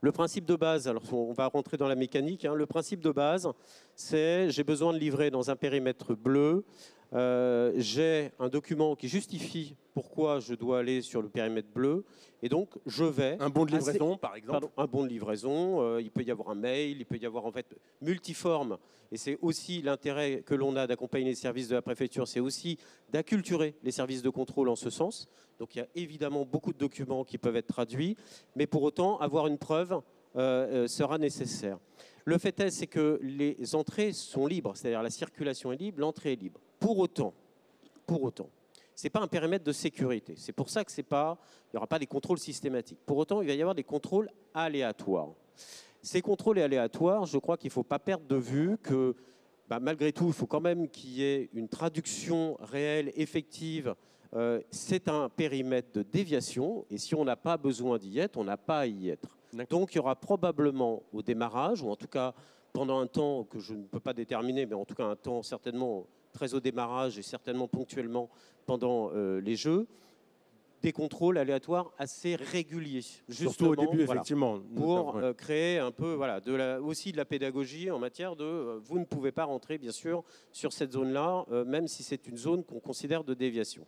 le principe de base, alors on va rentrer dans la mécanique, hein. le principe de base, c'est j'ai besoin de livrer dans un périmètre bleu, euh, j'ai un document qui justifie pourquoi je dois aller sur le périmètre bleu, et donc je vais... Un bon de livraison, par exemple Un bon de livraison, euh, il peut y avoir un mail, il peut y avoir en fait multiforme, et c'est aussi l'intérêt que l'on a d'accompagner les services de la préfecture, c'est aussi d'acculturer les services de contrôle en ce sens. Donc il y a évidemment beaucoup de documents qui peuvent être traduits, mais pour autant, avoir une preuve euh, euh, sera nécessaire. Le fait est, c'est que les entrées sont libres, c'est-à-dire la circulation est libre, l'entrée est libre. Pour autant, pour autant, ce n'est pas un périmètre de sécurité. C'est pour ça que c'est pas, il n'y aura pas des contrôles systématiques. Pour autant, il va y avoir des contrôles aléatoires. Ces contrôles aléatoires, je crois qu'il ne faut pas perdre de vue que bah, malgré tout, il faut quand même qu'il y ait une traduction réelle, effective euh, c'est un périmètre de déviation et si on n'a pas besoin d'y être, on n'a pas à y être. Donc il y aura probablement au démarrage, ou en tout cas pendant un temps que je ne peux pas déterminer, mais en tout cas un temps certainement très au démarrage et certainement ponctuellement pendant euh, les Jeux, des contrôles aléatoires assez réguliers. Surtout au début, effectivement. Pour euh, créer un peu, voilà, de la, aussi de la pédagogie en matière de vous ne pouvez pas rentrer, bien sûr, sur cette zone-là, même si c'est une zone qu'on considère de déviation.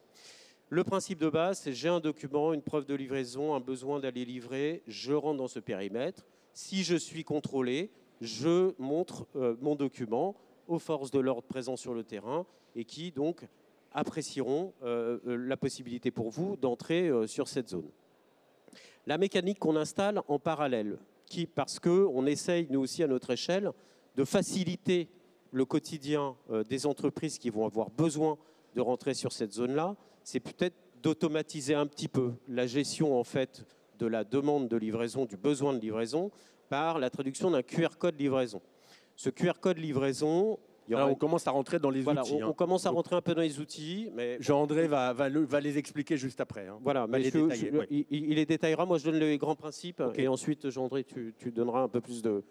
Le principe de base, c'est j'ai un document, une preuve de livraison, un besoin d'aller livrer, je rentre dans ce périmètre. Si je suis contrôlé, je montre euh, mon document aux forces de l'ordre présentes sur le terrain et qui donc apprécieront euh, euh, la possibilité pour vous d'entrer sur cette zone. La mécanique qu'on installe en parallèle, qui, parce qu'on essaye, nous aussi à notre échelle, de faciliter le quotidien des entreprises qui vont avoir besoin de rentrer sur cette zone-là, c'est peut-être d'automatiser un petit peu la gestion en fait de la demande de livraison, du besoin de livraison, par la traduction d'un QR code livraison. Ce QR code livraison, on commence à rentrer dans les outils. On, hein. commence à rentrer un peu dans les outils. Mais... Jean-André va, va, les expliquer juste après. Hein. Voilà, mais il, les détaillera. Moi, je donne les grands principes. Et ensuite, Jean-André, tu, donneras un peu plus de,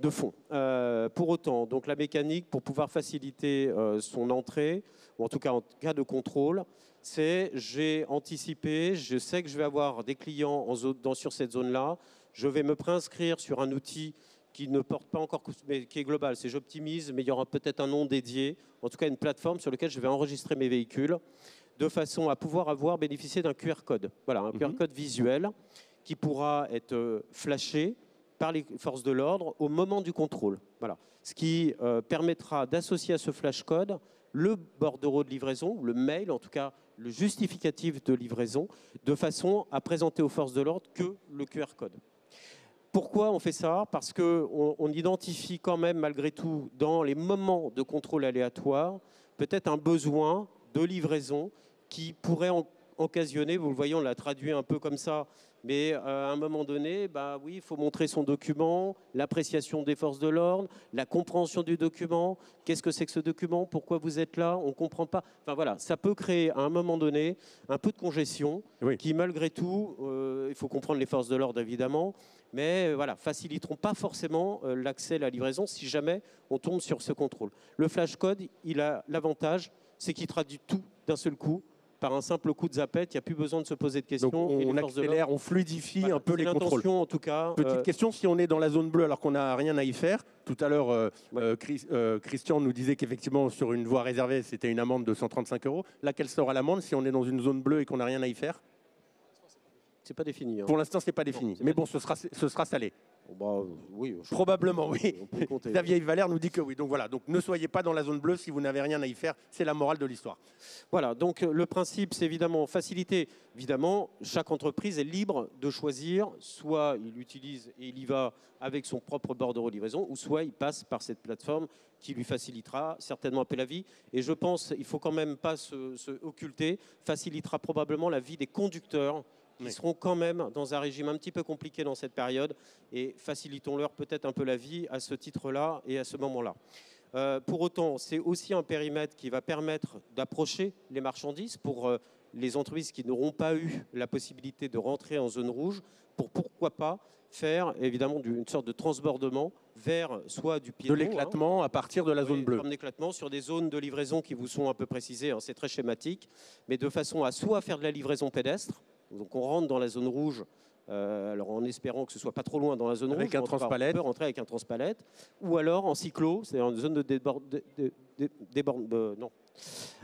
de fond. Euh, pour autant, donc la mécanique, pour pouvoir faciliter euh, son entrée, ou en tout cas en cas de contrôle, c'est j'ai anticipé, je sais que je vais avoir des clients en sur cette zone-là, je vais me préinscrire sur un outil qui ne porte pas encore, mais qui est global, c'est j'optimise, mais il y aura peut-être un nom dédié, en tout cas une plateforme sur laquelle je vais enregistrer mes véhicules, de façon à pouvoir avoir bénéficié d'un QR code. Voilà, un QR mhm. code visuel qui pourra être euh, flashé par les forces de l'ordre au moment du contrôle. Voilà. Ce qui euh, permettra d'associer à ce flash code le bordereau de livraison, le mail, en tout cas le justificatif de livraison, de façon à présenter aux forces de l'ordre que le QR code. Pourquoi on fait ça? Parce qu'on on identifie quand même, malgré tout, dans les moments de contrôle aléatoire, peut-être un besoin de livraison qui pourrait occasionner, vous le voyez, on l'a traduit un peu comme ça, mais euh, à un moment donné, bah oui, il faut montrer son document, l'appréciation des forces de l'ordre, la compréhension du document. Qu'est-ce que c'est que ce document? Pourquoi vous êtes là? On ne comprend pas. Enfin voilà, ça peut créer à un moment donné un peu de congestion qui, malgré tout, euh, il faut comprendre les forces de l'ordre évidemment, mais euh, voilà, faciliteront pas forcément l'accès à la livraison si jamais on tombe sur ce contrôle. Le flash code, il a l'avantage, c'est qu'il traduit tout d'un seul coup par un simple coup de zapette. Il n'y a plus besoin de se poser de questions. Donc on, accélère, on fluidifie Voilà, un peu les contrôles. en tout cas. Petite euh, question, si on est dans la zone bleue alors qu'on n'a rien à y faire, tout à l'heure, euh, Ouais. euh, Chris- euh, Christian nous disait qu'effectivement, sur une voie réservée, c'était une amende de 135 euros. Là, quelle sera l'amende si on est dans une zone bleue et qu'on n'a rien à y faire? C'est pas défini. hein. Pour l'instant, c'est pas défini. Mais pas bon, ce sera, ce sera salé. Bon, bah, oui, Probablement, oui. compter. Xavier Valère nous dit que oui. Donc voilà, donc ne soyez pas dans la zone bleue si vous n'avez rien à y faire. C'est la morale de l'histoire. Voilà, donc euh, le principe, c'est évidemment faciliter. Évidemment, chaque entreprise est libre de choisir, soit il utilise et il y va avec son propre bordereau de livraison, ou soit il passe par cette plateforme qui lui facilitera certainement un peu la vie. Et je pense, il faut quand même pas se, se occulter, facilitera probablement la vie des conducteurs qui Oui. seront quand même dans un régime un petit peu compliqué dans cette période et facilitons-leur peut-être un peu la vie à ce titre-là et à ce moment-là. Euh, pour autant, c'est aussi un périmètre qui va permettre d'approcher les marchandises pour euh, les entreprises qui n'auront pas eu la possibilité de rentrer en zone rouge, pour pourquoi pas faire évidemment une sorte de transbordement vers soit du pied De l'éclatement à partir de la zone bleue. d'éclatement sur des zones de livraison qui vous sont un peu précisées, hein, c'est très schématique, mais de façon à soit faire de la livraison pédestre, donc on rentre dans la zone rouge, euh, alors en espérant que ce soit pas trop loin dans la zone Avec rouge, un transpalette. on peut rentrer avec un transpalette, ou alors en cyclo, c'est-à-dire une zone de débord, de- débord- non.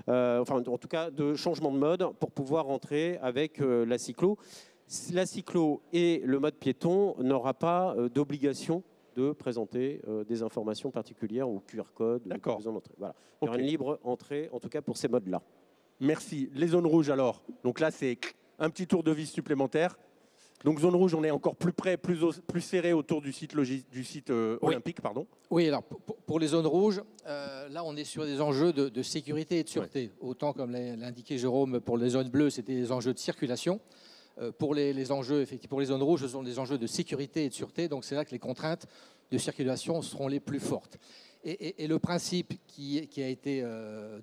Euh, enfin en tout cas de changement de mode pour pouvoir rentrer avec euh, la cyclo. La cyclo et le mode piéton n'aura pas d'obligation de présenter des informations particulières ou QR code. D'accord. Voilà. Il y aura une libre entrée, en tout cas pour ces modes-là. Merci. Les zones rouges alors. Donc là, c'est un petit tour de vis supplémentaire. Donc zone rouge, on est encore plus près, plus, au- plus serré autour du site, logi- du site euh, Oui. olympique. Pardon. Oui, alors pour- les zones rouges, euh, là on est sur des enjeux de, de sécurité et de sûreté. Autant comme indiqué Jérôme, pour les zones bleues, c'était des enjeux de circulation. Euh, pour les, les enjeux, effectivement, pour les zones rouges, ce sont des enjeux de sécurité et de sûreté. Donc c'est là que les contraintes de circulation seront les plus fortes. Et, et- et le principe qui, qui a été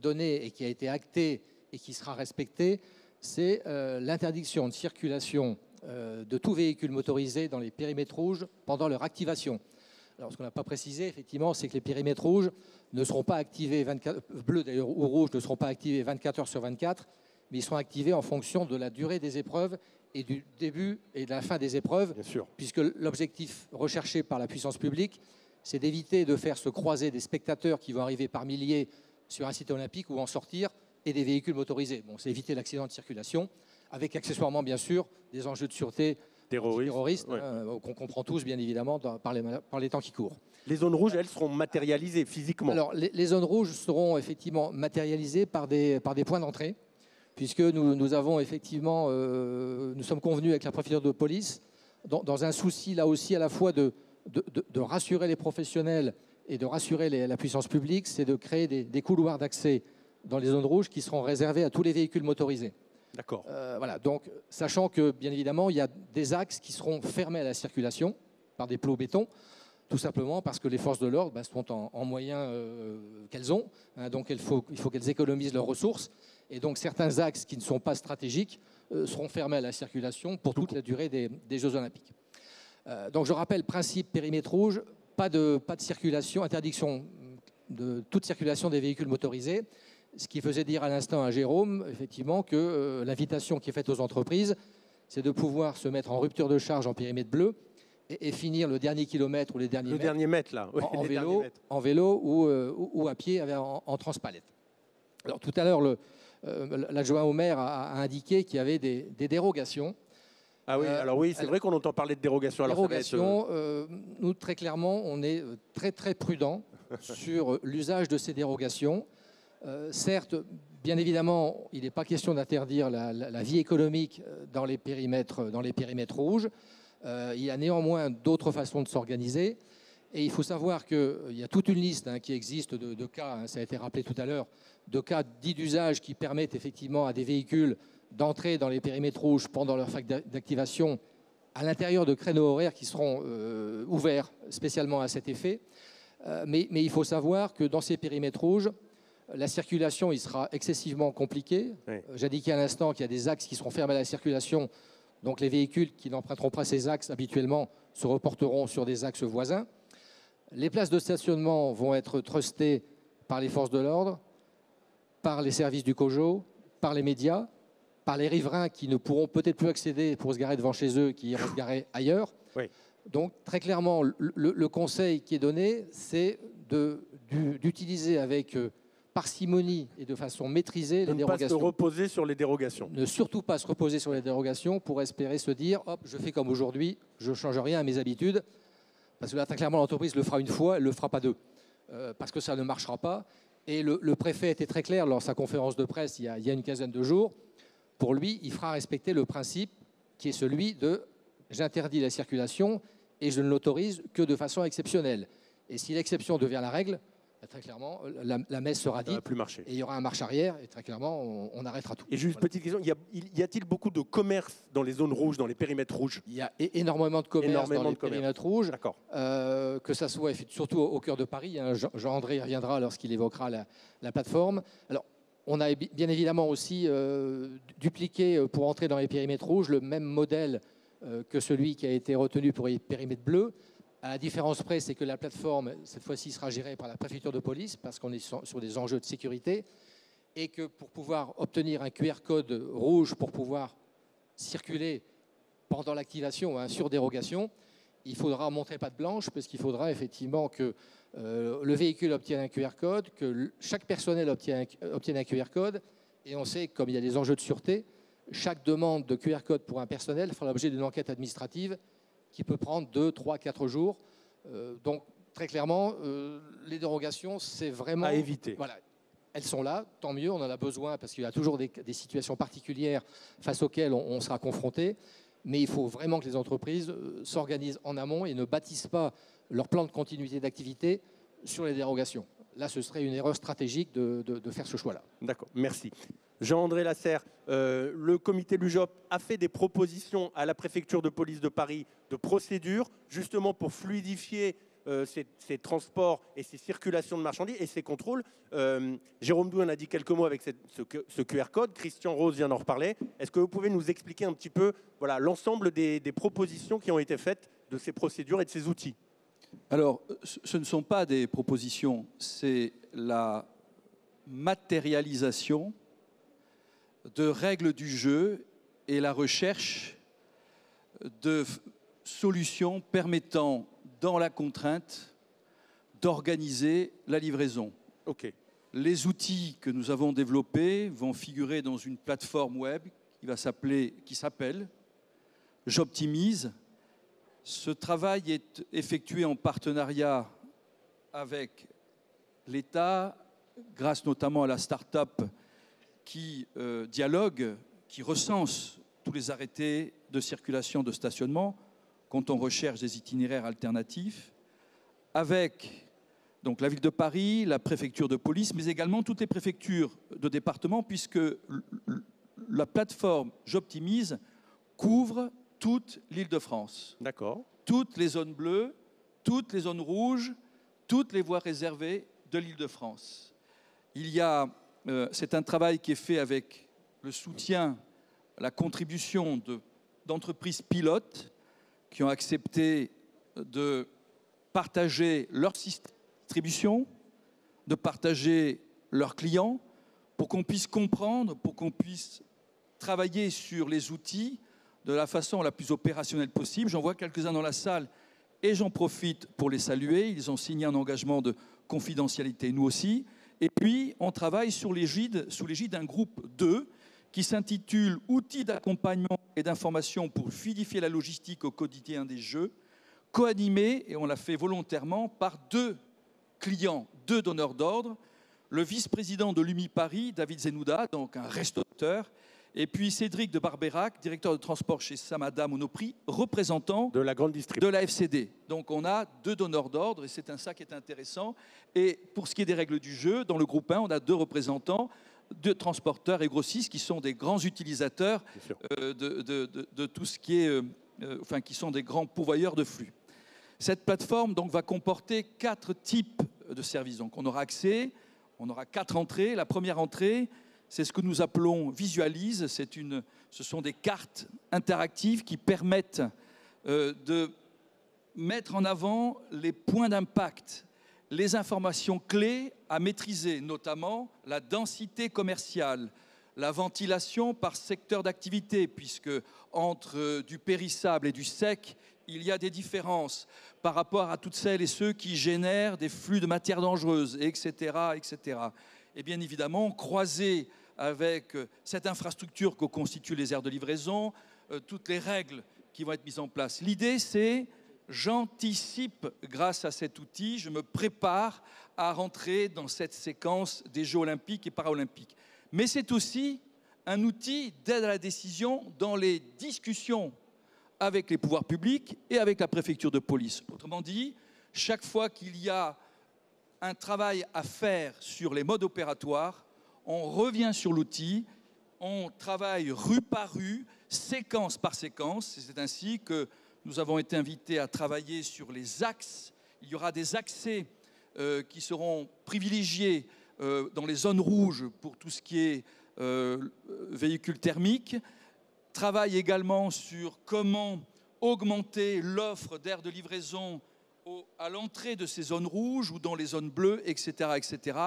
donné et qui a été acté et qui sera respecté, c'est euh, l'interdiction de circulation euh, de tout véhicule motorisé dans les périmètres rouges pendant leur activation. Alors, ce qu'on n'a pas précisé, effectivement, c'est que les périmètres rouges ne seront pas activés, 24, euh, bleus d'ailleurs ou rouges, ne seront pas activés 24 heures sur 24, mais ils seront activés en fonction de la durée des épreuves et du début et de la fin des épreuves, Bien sûr. puisque l'objectif recherché par la puissance publique, c'est d'éviter de faire se croiser des spectateurs qui vont arriver par milliers sur un site olympique ou en sortir et des véhicules motorisés. Bon, c'est éviter l'accident de circulation, avec accessoirement, bien sûr, des enjeux de sûreté Terroriste. terroristes, ouais. hein, qu'on comprend tous, bien évidemment, dans- par, les, par les temps qui courent. Les zones rouges, elles seront matérialisées physiquement. Alors, les, les zones rouges seront effectivement matérialisées par des, par des points d'entrée, puisque nous, nous avons effectivement, euh, nous sommes convenus avec la préfecture de police, dans, dans un souci là aussi à la fois de, de, de- de rassurer les professionnels et de rassurer les- la puissance publique, c'est de créer des, des couloirs d'accès dans les zones rouges qui seront réservés à tous les véhicules motorisés. D'accord. Euh, voilà, donc sachant que bien évidemment il y a des axes qui seront fermés à la circulation par des plots béton, tout simplement parce que les forces de l'ordre bah, sont en, en moyens euh, qu'elles ont, hein, donc il faut, il faut qu'elles économisent leurs ressources, et donc certains axes qui ne sont pas stratégiques euh, seront fermés à la circulation pour toute la durée des, des Jeux Olympiques. Donc je rappelle, principe périmètre rouge, pas de, pas de circulation, interdiction de toute circulation des véhicules motorisés. Ce qui faisait dire à l'instant à Jérôme, effectivement, que euh, l'invitation qui est faite aux entreprises, c'est de pouvoir se mettre en rupture de charge en périmètre bleu et, et finir le dernier kilomètre ou les derniers Le mètres dernier mètre là. En, vélo, mètres. en vélo ou, euh, ou- ou à pied avec- en, en transpalette. Alors tout à l'heure, euh, l'adjoint au maire a, a indiqué qu'il y avait des, des dérogations. Ah oui, alors oui, c'est vrai qu'on entend parler de dérogation. Alors, être, euh, euh, nous très clairement, on est très très prudent sur l'usage de ces dérogations. Euh, certes, bien évidemment, il n'est pas question d'interdire la, vie économique euh, dans les périmètres, rouges. Euh, il y a néanmoins d'autres façons de s'organiser. Et il faut savoir qu'il y a toute une liste hein, qui existe de, cas, hein, ça a été rappelé tout à l'heure, de cas dits d'usage qui permettent effectivement à des véhicules d'entrer dans les périmètres rouges pendant leur phase d'a- d'activation à l'intérieur de créneaux horaires qui seront ouverts spécialement à cet effet. Mais il faut savoir que dans ces périmètres rouges, la circulation il sera excessivement compliquée. Oui. Euh, J'indiquais à l'instant qu'il y a des axes qui seront fermés à la circulation. Donc les véhicules qui n'emprunteront pas ces axes habituellement se reporteront sur des axes voisins. Les places de stationnement vont être trustées par les forces de l'ordre, par les services du COJO, par les médias. par les riverains qui ne pourront peut-être plus accéder pour se garer devant chez eux, qui iront se garer ailleurs. Oui. Donc très clairement, le, le conseil qui est donné, c'est d'utiliser avec euh, parcimonie et de façon maîtrisée les ne pas dérogations. se reposer sur les dérogations. Ne surtout pas se reposer sur les dérogations pour espérer se dire, hop, je fais comme aujourd'hui, je ne change rien à mes habitudes. Parce que là, très clairement, l'entreprise le fera une fois, elle ne le fera pas deux. Euh, parce que ça ne marchera pas. Et le, le préfet était très clair lors de sa conférence de presse il y, a, il y a une quinzaine de jours. Pour lui, il fera respecter le principe qui est celui de j'interdis la circulation et je ne l'autorise que de façon exceptionnelle. Et si l'exception devient la règle, très clairement, la, la messe sera dite plus marcher. et il y aura un marche arrière et très clairement, on, on arrêtera tout. Et juste Voilà. petite question, y a-t-il beaucoup de commerce dans les zones rouges, dans les périmètres rouges? Il y a énormément de commerce Énormément dans les commerce. périmètres rouges. D'accord. Euh, que ça soit surtout au, au cœur de Paris. hein, Jean- Jean-André y reviendra lorsqu'il évoquera la, la plateforme. Alors, on a bi- bien évidemment aussi euh, du- dupliqué euh, pour entrer dans les périmètres rouges le même modèle euh, que celui qui a été retenu pour les périmètres bleus. À la différence près, c'est que la plateforme, cette fois-ci, sera gérée par la préfecture de police parce qu'on est sur, des enjeux de sécurité et que pour pouvoir obtenir un QR code rouge pour pouvoir circuler pendant l'activation hein, sur dérogation, il faudra montrer patte blanche parce qu'il faudra effectivement que euh, le véhicule obtienne un QR code, que chaque personnel obtienne un, obtienne QR code. Et on sait, comme il y a des enjeux de sûreté, chaque demande de QR code pour un personnel fera l'objet d'une enquête administrative qui peut prendre 2, 3, 4 jours. Euh, donc, très clairement, euh, les dérogations, c'est vraiment... À éviter. Voilà. Elles sont là, tant mieux, on en a besoin parce qu'il y a toujours des, des situations particulières face auxquelles on, on sera confronté. Mais il faut vraiment que les entreprises euh, s'organisent en amont et ne bâtissent pas leur plan de continuité d'activité sur les dérogations. Là, ce serait une erreur stratégique de, de- de faire ce choix-là. D'accord, merci. Jean-André Lasserre, euh, le comité LUJOP a fait des propositions à la préfecture de police de Paris de procédures, justement pour fluidifier euh, ces, transports et ces circulations de marchandises et ces contrôles. Euh, Jérôme Douy en a dit quelques mots avec ce, QR code. Christian Rose vient d'en reparler. Est-ce que vous pouvez nous expliquer un petit peu l'ensemble des, propositions qui ont été faites de ces procédures et de ces outils? Alors, ce ne sont pas des propositions, c'est la matérialisation de règles du jeu et la recherche de solutions permettant, dans la contrainte, d'organiser la livraison. Les outils que nous avons développés vont figurer dans une plateforme web qui va s'appeler, qui s'appelle J'optimise. Ce travail est effectué en partenariat avec l'État, grâce notamment à la start-up qui euh, dialogue, qui recense tous les arrêtés de circulation de stationnement quand on recherche des itinéraires alternatifs, avec donc la ville de Paris, la préfecture de police, mais également toutes les préfectures de département, puisque la plateforme J'optimise couvre toute l'île de France, d'accord. toutes les zones bleues, toutes les zones rouges, toutes les voies réservées de l'île de France. Il y a, c'est un travail qui est fait avec le soutien, la contribution de- d'entreprises pilotes qui ont accepté de partager leur distribution, de partager leurs clients, pour qu'on puisse comprendre, pour qu'on puisse travailler sur les outils de la façon la plus opérationnelle possible. J'en vois quelques-uns dans la salle et j'en profite pour les saluer. Ils ont signé un engagement de confidentialité, nous aussi. Et puis, on travaille sous l'égide d'un groupe 2 qui s'intitule Outils d'accompagnement et d'information pour fluidifier la logistique au quotidien des jeux, coanimé, et on l'a fait volontairement, par deux clients, deux donneurs d'ordre, le vice-président de l'UMI Paris, David Zenouda, donc un restaurateur, et puis Cédric de Barberac, directeur de transport chez Samada Monoprix, représentant De la grande de distribution. la FCD. Donc on a deux donneurs d'ordre et c'est un ça qui est intéressant. Et pour ce qui est des règles du jeu, dans le groupe 1, on a deux représentants, deux transporteurs et grossistes qui sont des grands utilisateurs euh, de, de- de- de tout ce qui est, euh, euh, enfin qui sont des grands pourvoyeurs de flux. Cette plateforme donc va comporter quatre types de services. Donc on aura accès, on aura quatre entrées. La première entrée, c'est ce que nous appelons visualise. Une, ce sont des cartes interactives qui permettent euh, de mettre en avant les points d'impact, les informations clés à maîtriser, notamment la densité commerciale, la ventilation par secteur d'activité, puisque entre euh, du périssable et du sec, il y a des différences par rapport à toutes celles et ceux qui génèrent des flux de matières dangereuses, etc., etc. Et bien évidemment, croisé avec euh, cette infrastructure que constituent les aires de livraison, euh, toutes les règles qui vont être mises en place. L'idée, c'est j'anticipe grâce à cet outil, je me prépare à rentrer dans cette séquence des Jeux olympiques et paralympiques. Mais c'est aussi un outil d'aide à la décision dans les discussions avec les pouvoirs publics et avec la préfecture de police. Autrement dit, chaque fois qu'il y a un travail à faire sur les modes opératoires, on revient sur l'outil, on travaille rue par rue, séquence par séquence. C'est ainsi que nous avons été invités à travailler sur les axes. Il y aura des accès euh, qui seront privilégiés euh, dans les zones rouges pour tout ce qui est euh, véhicules thermiques. Travaille également sur comment augmenter l'offre d'air de livraison à l'entrée de ces zones rouges ou dans les zones bleues, etc., etc.,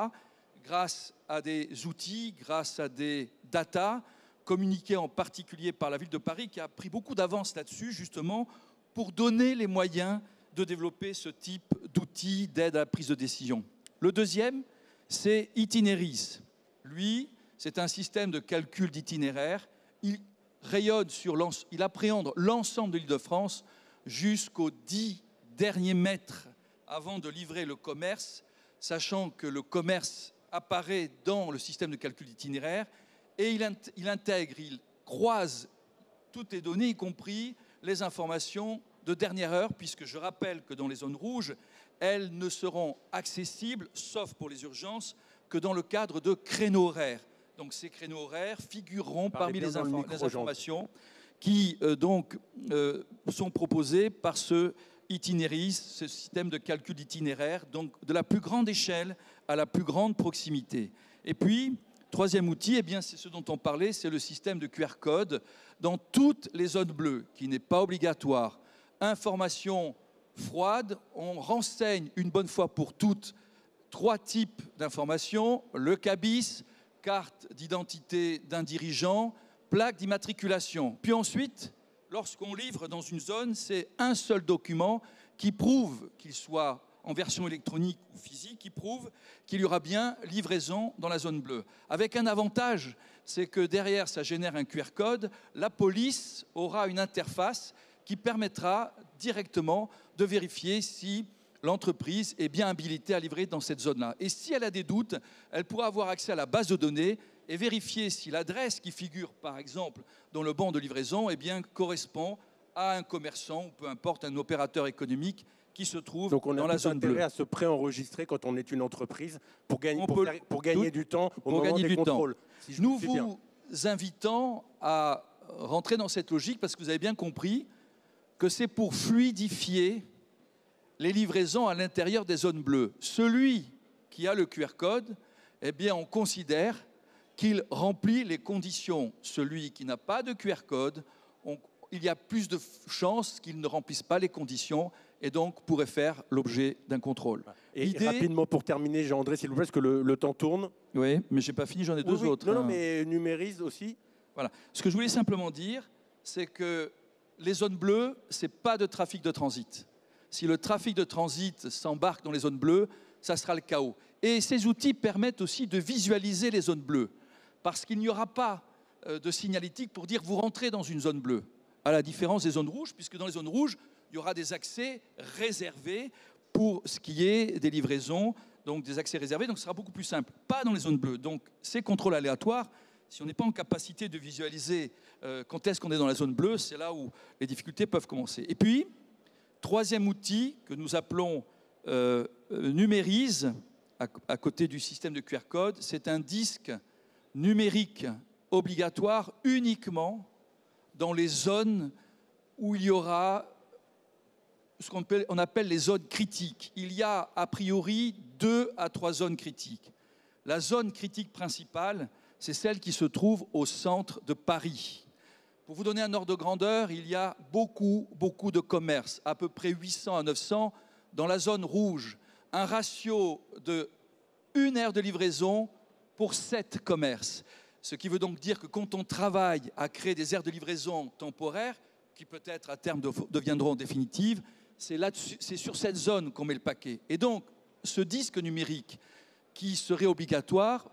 grâce à des outils, grâce à des data communiqués en particulier par la ville de Paris qui a pris beaucoup d'avance là-dessus, justement, pour donner les moyens de développer ce type d'outils d'aide à la prise de décision. Le deuxième, c'est Itineris. Lui, c'est un système de calcul d'itinéraire. Il rayonne sur il appréhende l'ensemble de l'île de France jusqu'aux 10 derniers mètres avant de livrer le commerce, sachant que le commerce apparaît dans le système de calcul d'itinéraire et il, intègre, il croise toutes les données, y compris les informations de dernière heure, puisque je rappelle que dans les zones rouges, elles ne seront accessibles, sauf pour les urgences, que dans le cadre de créneaux horaires. Donc ces créneaux horaires figureront parmi les, informations qui euh, donc euh, sont proposées par ce itinéris, ce système de calcul d'itinéraire, donc de la plus grande échelle à la plus grande proximité. Et puis, troisième outil, eh bien, c'est ce dont on parlait, c'est le système de QR code dans toutes les zones bleues, qui n'est pas obligatoire. Information froide, on renseigne une bonne fois pour toutes trois types d'informations, le CABIS, carte d'identité d'un dirigeant, plaque d'immatriculation. Puis ensuite, lorsqu'on livre dans une zone, c'est un seul document qui prouve, qu'il soit en version électronique ou physique, qui prouve qu'il y aura bien livraison dans la zone bleue. Avec un avantage, c'est que derrière, ça génère un QR code. La police aura une interface qui permettra directement de vérifier si l'entreprise est bien habilitée à livrer dans cette zone-là. Et si elle a des doutes, elle pourra avoir accès à la base de données et vérifier si l'adresse qui figure, par exemple, dans le banc de livraison, eh bien, correspond à un commerçant ou peu importe, un opérateur économique qui se trouve Donc on dans la zone bleue. à se préenregistrer quand on est une entreprise pour gagner, pour, gagner du temps au moment gagner des du contrôles. Temps. Nous vous invitons à rentrer dans cette logique parce que vous avez bien compris que c'est pour fluidifier les livraisons à l'intérieur des zones bleues. Celui qui a le QR code, eh bien, on considère qu'il remplit les conditions. Celui qui n'a pas de QR code, il y a plus de chances qu'il ne remplisse pas les conditions et donc pourrait faire l'objet d'un contrôle. Et rapidement pour terminer, Jean-André, s'il vous plaît, parce que le, temps tourne. Oui, mais je n'ai pas fini, j'en ai deux autres. Non, non, hein. mais numérise aussi. Voilà. Ce que je voulais simplement dire, c'est que les zones bleues, ce n'est pas de trafic de transit. Si le trafic de transit s'embarque dans les zones bleues, ça sera le chaos. Et ces outils permettent aussi de visualiser les zones bleues, parce qu'il n'y aura pas euh, de signalétique pour dire vous rentrez dans une zone bleue, à la différence des zones rouges, puisque dans les zones rouges, il y aura des accès réservés pour ce qui est des livraisons, donc des accès réservés, donc ce sera beaucoup plus simple. Pas dans les zones bleues. Donc ces contrôles aléatoires, si on n'est pas en capacité de visualiser euh, quand est-ce qu'on est dans la zone bleue, c'est là où les difficultés peuvent commencer. Et puis, troisième outil que nous appelons euh, Numérise, à, côté du système de QR code, c'est un disque numérique obligatoire uniquement dans les zones où il y aura ce qu'on appelle, les zones critiques. Il y a a priori deux à trois zones critiques. La zone critique principale, c'est celle qui se trouve au centre de Paris. Pour vous donner un ordre de grandeur, il y a beaucoup, beaucoup de commerces, à peu près 800 à 900 dans la zone rouge. Un ratio de une heure de livraison pour sept commerces. Ce qui veut donc dire que quand on travaille à créer des aires de livraison temporaires, qui peut-être à terme deviendront définitives, c'est sur cette zone qu'on met le paquet. Et donc, ce disque numérique qui serait obligatoire,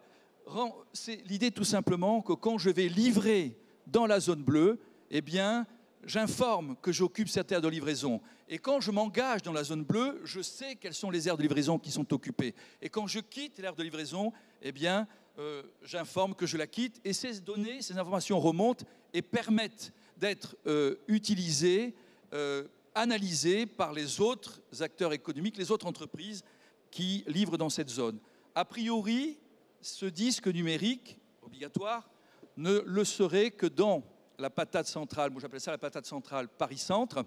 c'est l'idée tout simplement que quand je vais livrer dans la zone bleue, eh bien, j'informe que j'occupe cette aire de livraison. Et quand je m'engage dans la zone bleue, je sais quelles sont les aires de livraison qui sont occupées. Et quand je quitte l'aire de livraison, eh bien, euh, j'informe que je la quitte. Et ces données, ces informations remontent et permettent d'être euh, utilisées, euh, analysées par les autres acteurs économiques, les autres entreprises qui livrent dans cette zone. A priori, ce disque numérique obligatoire ne le serait que dans la patate centrale, moi j'appelle ça la patate centrale Paris-Centre.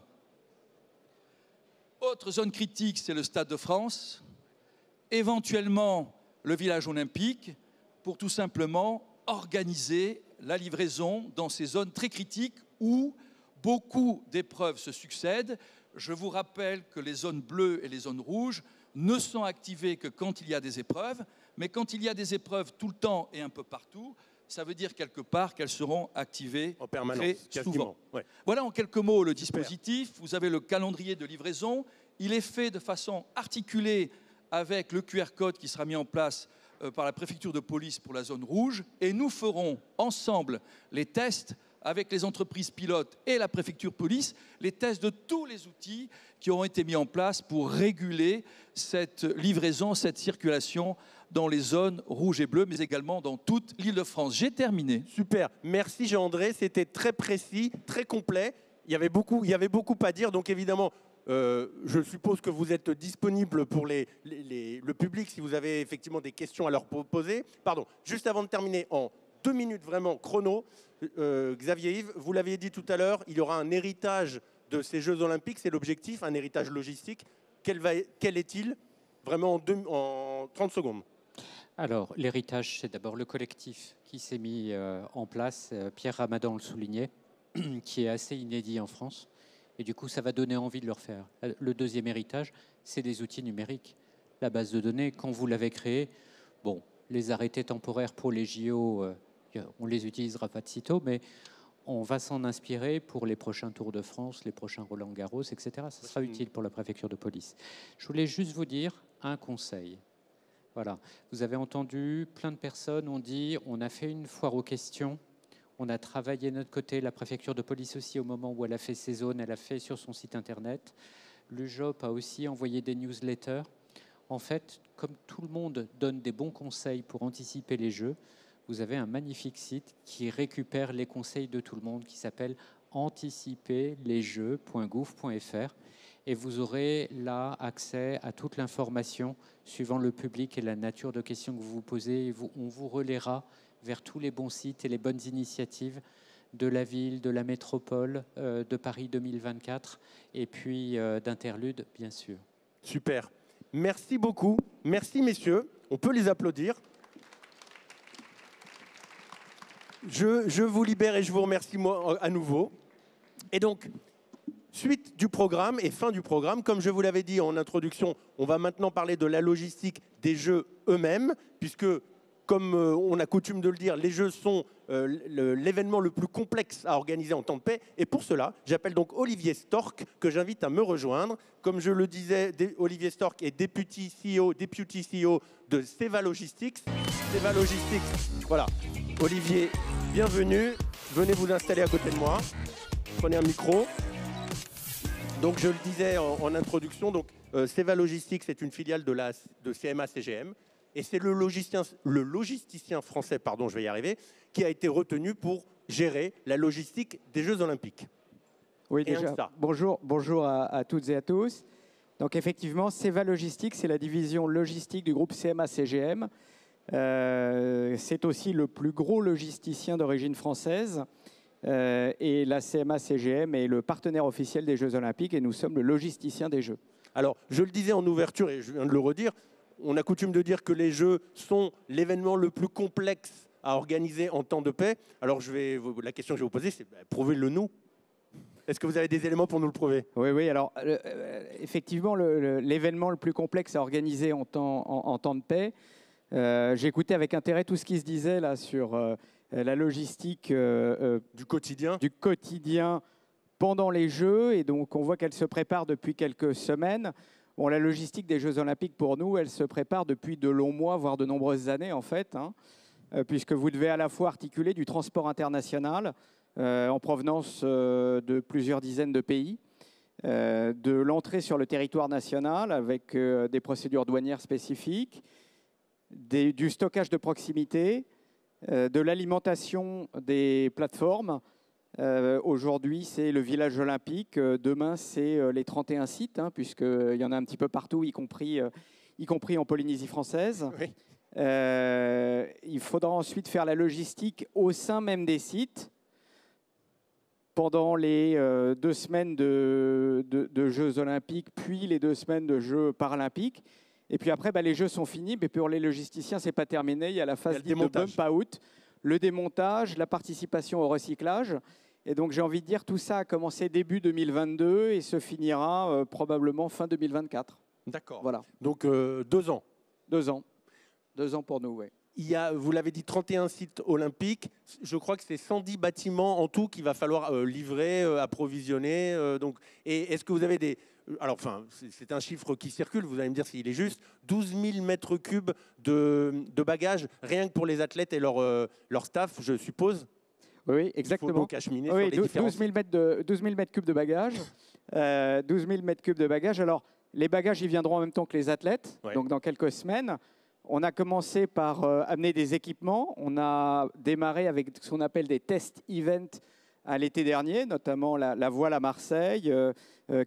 Autre zone critique, c'est le Stade de France, éventuellement le village olympique, pour tout simplement organiser la livraison dans ces zones très critiques où beaucoup d'épreuves se succèdent. Je vous rappelle que les zones bleues et les zones rouges ne sont activées que quand il y a des épreuves, mais quand il y a des épreuves tout le temps et un peu partout, ça veut dire quelque part qu'elles seront activées en permanence, très souvent. Voilà en quelques mots le dispositif. Vous avez le calendrier de livraison. Il est fait de façon articulée avec le QR code qui sera mis en place euh, par la préfecture de police pour la zone rouge. Et nous ferons ensemble les tests avec les entreprises pilotes et la préfecture police, les tests de tous les outils qui auront été mis en place pour réguler cette livraison, cette circulation dans les zones rouges et bleues, mais également dans toute l'île de France. J'ai terminé. Super. Merci Jean-André. C'était très précis, très complet. Il y avait beaucoup, il y avait beaucoup à dire. Donc évidemment, euh, je suppose que vous êtes disponible pour le public si vous avez effectivement des questions à leur poser. Pardon, juste avant de terminer, en deux minutes vraiment chrono, euh, Xavier Yves, vous l'aviez dit tout à l'heure, il y aura un héritage de ces Jeux Olympiques, c'est l'objectif, un héritage logistique. Quel, est-il Vraiment en, en 30 secondes? Alors, l'héritage, c'est d'abord le collectif qui s'est mis euh, en place. Euh, Pierre Ramadan le soulignait, (clears throat) qui est assez inédit en France. Et du coup, ça va donner envie de le refaire. Euh, le deuxième héritage, c'est des outils numériques. La base de données, quand vous l'avez créée, bon, les arrêtés temporaires pour les JO, on les utilisera pas de sitôt, mais on va s'en inspirer pour les prochains Tours de France, les prochains Roland Garros, etc. Ça sera utile pour la préfecture de police. Je voulais juste vous dire un conseil. Voilà. Vous avez entendu, plein de personnes ont dit on a fait une foire aux questions, on a travaillé de notre côté, la préfecture de police aussi, au moment où elle a fait ses zones, elle a fait sur son site internet. L'UJOP a aussi envoyé des newsletters. En fait, comme tout le monde donne des bons conseils pour anticiper les jeux, vous avez un magnifique site qui récupère les conseils de tout le monde qui s'appelle anticiperlesjeux.gouv.fr et vous aurez là accès à toute l'information suivant le public et la nature de questions que vous vous posez. on vous relaiera vers tous les bons sites et les bonnes initiatives de la ville, de la métropole, euh, de Paris 2024 et puis euh, d'Interlude, bien sûr. Super. Merci beaucoup. Merci, messieurs. On peut les applaudir. Je, je vous libère et je vous remercie à nouveau. Et donc, Suite du programme et fin du programme, comme je vous l'avais dit en introduction, on va maintenant parler de la logistique des jeux eux-mêmes, puisque, comme euh, on a coutume de le dire, les jeux sont euh, l'événement le plus complexe à organiser en temps de paix. Et pour cela, j'appelle donc Olivier Stork, que j'invite à me rejoindre. Comme je le disais, Olivier Stork est deputy CEO, deputy CEO de Seva Logistics. Seva Logistics, voilà. Olivier, bienvenue. Venez vous installer à côté de moi. Prenez un micro. Donc je le disais en, introduction, donc euh, Seva Logistics est une filiale de, la, de CMA CGM et c'est le logisticien, le logisticien français, pardon, je vais y arriver, qui a été retenu pour gérer la logistique des Jeux Olympiques. Oui, déjà. Bonjour, bonjour à, toutes et à tous. Donc effectivement, Seva Logistics, c'est la division logistique du groupe CMA CGM. Euh, c'est aussi le plus gros logisticien d'origine française. Euh, et la CMA-CGM est le partenaire officiel des Jeux Olympiques et nous sommes le logisticien des Jeux. Alors, je le disais en ouverture et je viens de le redire, on a coutume de dire que les Jeux sont l'événement le plus complexe à organiser en temps de paix. Alors, je vais, la question que je vais vous poser, c'est bah, prouvez-le nous. Est-ce que vous avez des éléments pour nous le prouver? Oui, oui. Alors, euh, effectivement, l'événement le, plus complexe à organiser en temps, en, temps de paix, euh, écouté avec intérêt tout ce qui se disait là sur la logistique du quotidien. du quotidien pendant les Jeux. Et donc, on voit qu'elle se prépare depuis quelques semaines. Bon, la logistique des Jeux Olympiques, pour nous, elle se prépare depuis de longs mois, voire de nombreuses années, en fait, hein, puisque vous devez à la fois articuler du transport international en provenance de plusieurs dizaines de pays, de l'entrée sur le territoire national avec des procédures douanières spécifiques, du stockage de proximité, euh, de l'alimentation des plateformes. Euh, aujourd'hui, c'est le village olympique. Euh, demain, c'est les 31 sites, hein, puisqu'il y en a un petit peu partout, y compris, y compris en Polynésie française. il faudra ensuite faire la logistique au sein même des sites pendant les deux semaines de, de, Jeux olympiques, puis les deux semaines de Jeux paralympiques. Et puis après, bah, les jeux sont finis, mais pour les logisticiens, c'est pas terminé. Il y a la phase de bump out, le démontage, la participation au recyclage. Et donc j'ai envie de dire, tout ça a commencé début 2022 et se finira euh, probablement fin 2024. D'accord. Voilà. Donc euh, deux ans. Deux ans. Deux ans pour nous, oui. Il y a, vous l'avez dit, 31 sites olympiques. Je crois que c'est 110 bâtiments en tout qu'il va falloir euh, livrer, approvisionner. donc, et est-ce que vous avez des, alors enfin, c'est un chiffre qui circule, vous allez me dire s'il est juste, 12 000 mètres cubes de, bagages, rien que pour les athlètes et leur, euh, leur staff, je suppose oui, exactement. Il faut donc acheminer oui, 12, 000 mètres, de, 12 000 mètres cubes de bagages. (laughs) 12 000 mètres cubes de bagages. Alors, les bagages, ils viendront en même temps que les athlètes, donc dans quelques semaines. On a commencé par euh, amener des équipements. On a démarré avec ce qu'on appelle des test events à l'été dernier, notamment la, voile à Marseille, euh, euh,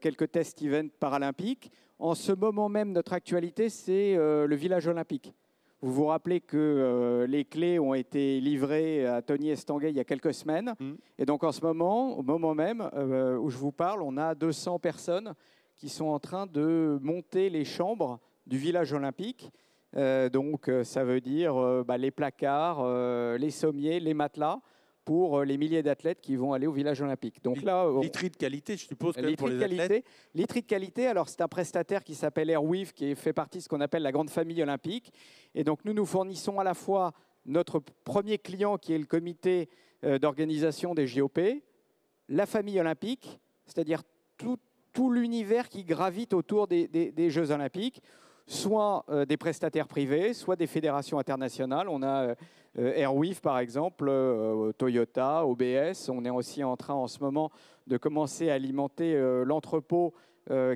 quelques test events paralympiques. En ce moment même, notre actualité, c'est euh, le village olympique. Vous vous rappelez que les clés ont été livrées à Tony Estanguet il y a quelques semaines. Mm. Et donc en ce moment, au moment même où je vous parle, on a 200 personnes qui sont en train de monter les chambres du village olympique. donc ça veut dire bah, les placards, les sommiers, les matelas pour euh, les milliers d'athlètes qui vont aller au village olympique. Donc là, de qualité, je suppose, pour les qualité, athlètes. Literie de qualité. Alors c'est un prestataire qui s'appelle Airweave, qui fait partie de ce qu'on appelle la grande famille olympique. Et donc nous nous fournissons à la fois notre premier client, qui est le comité euh, d'organisation des JOP, la famille olympique, c'est-à-dire tout, tout l'univers qui gravite autour des, des Jeux olympiques soit euh, des prestataires privés, soit des fédérations internationales. On a euh, Airweave, par exemple, euh, Toyota, OBS. On est aussi en train, en ce moment, de commencer à alimenter l'entrepôt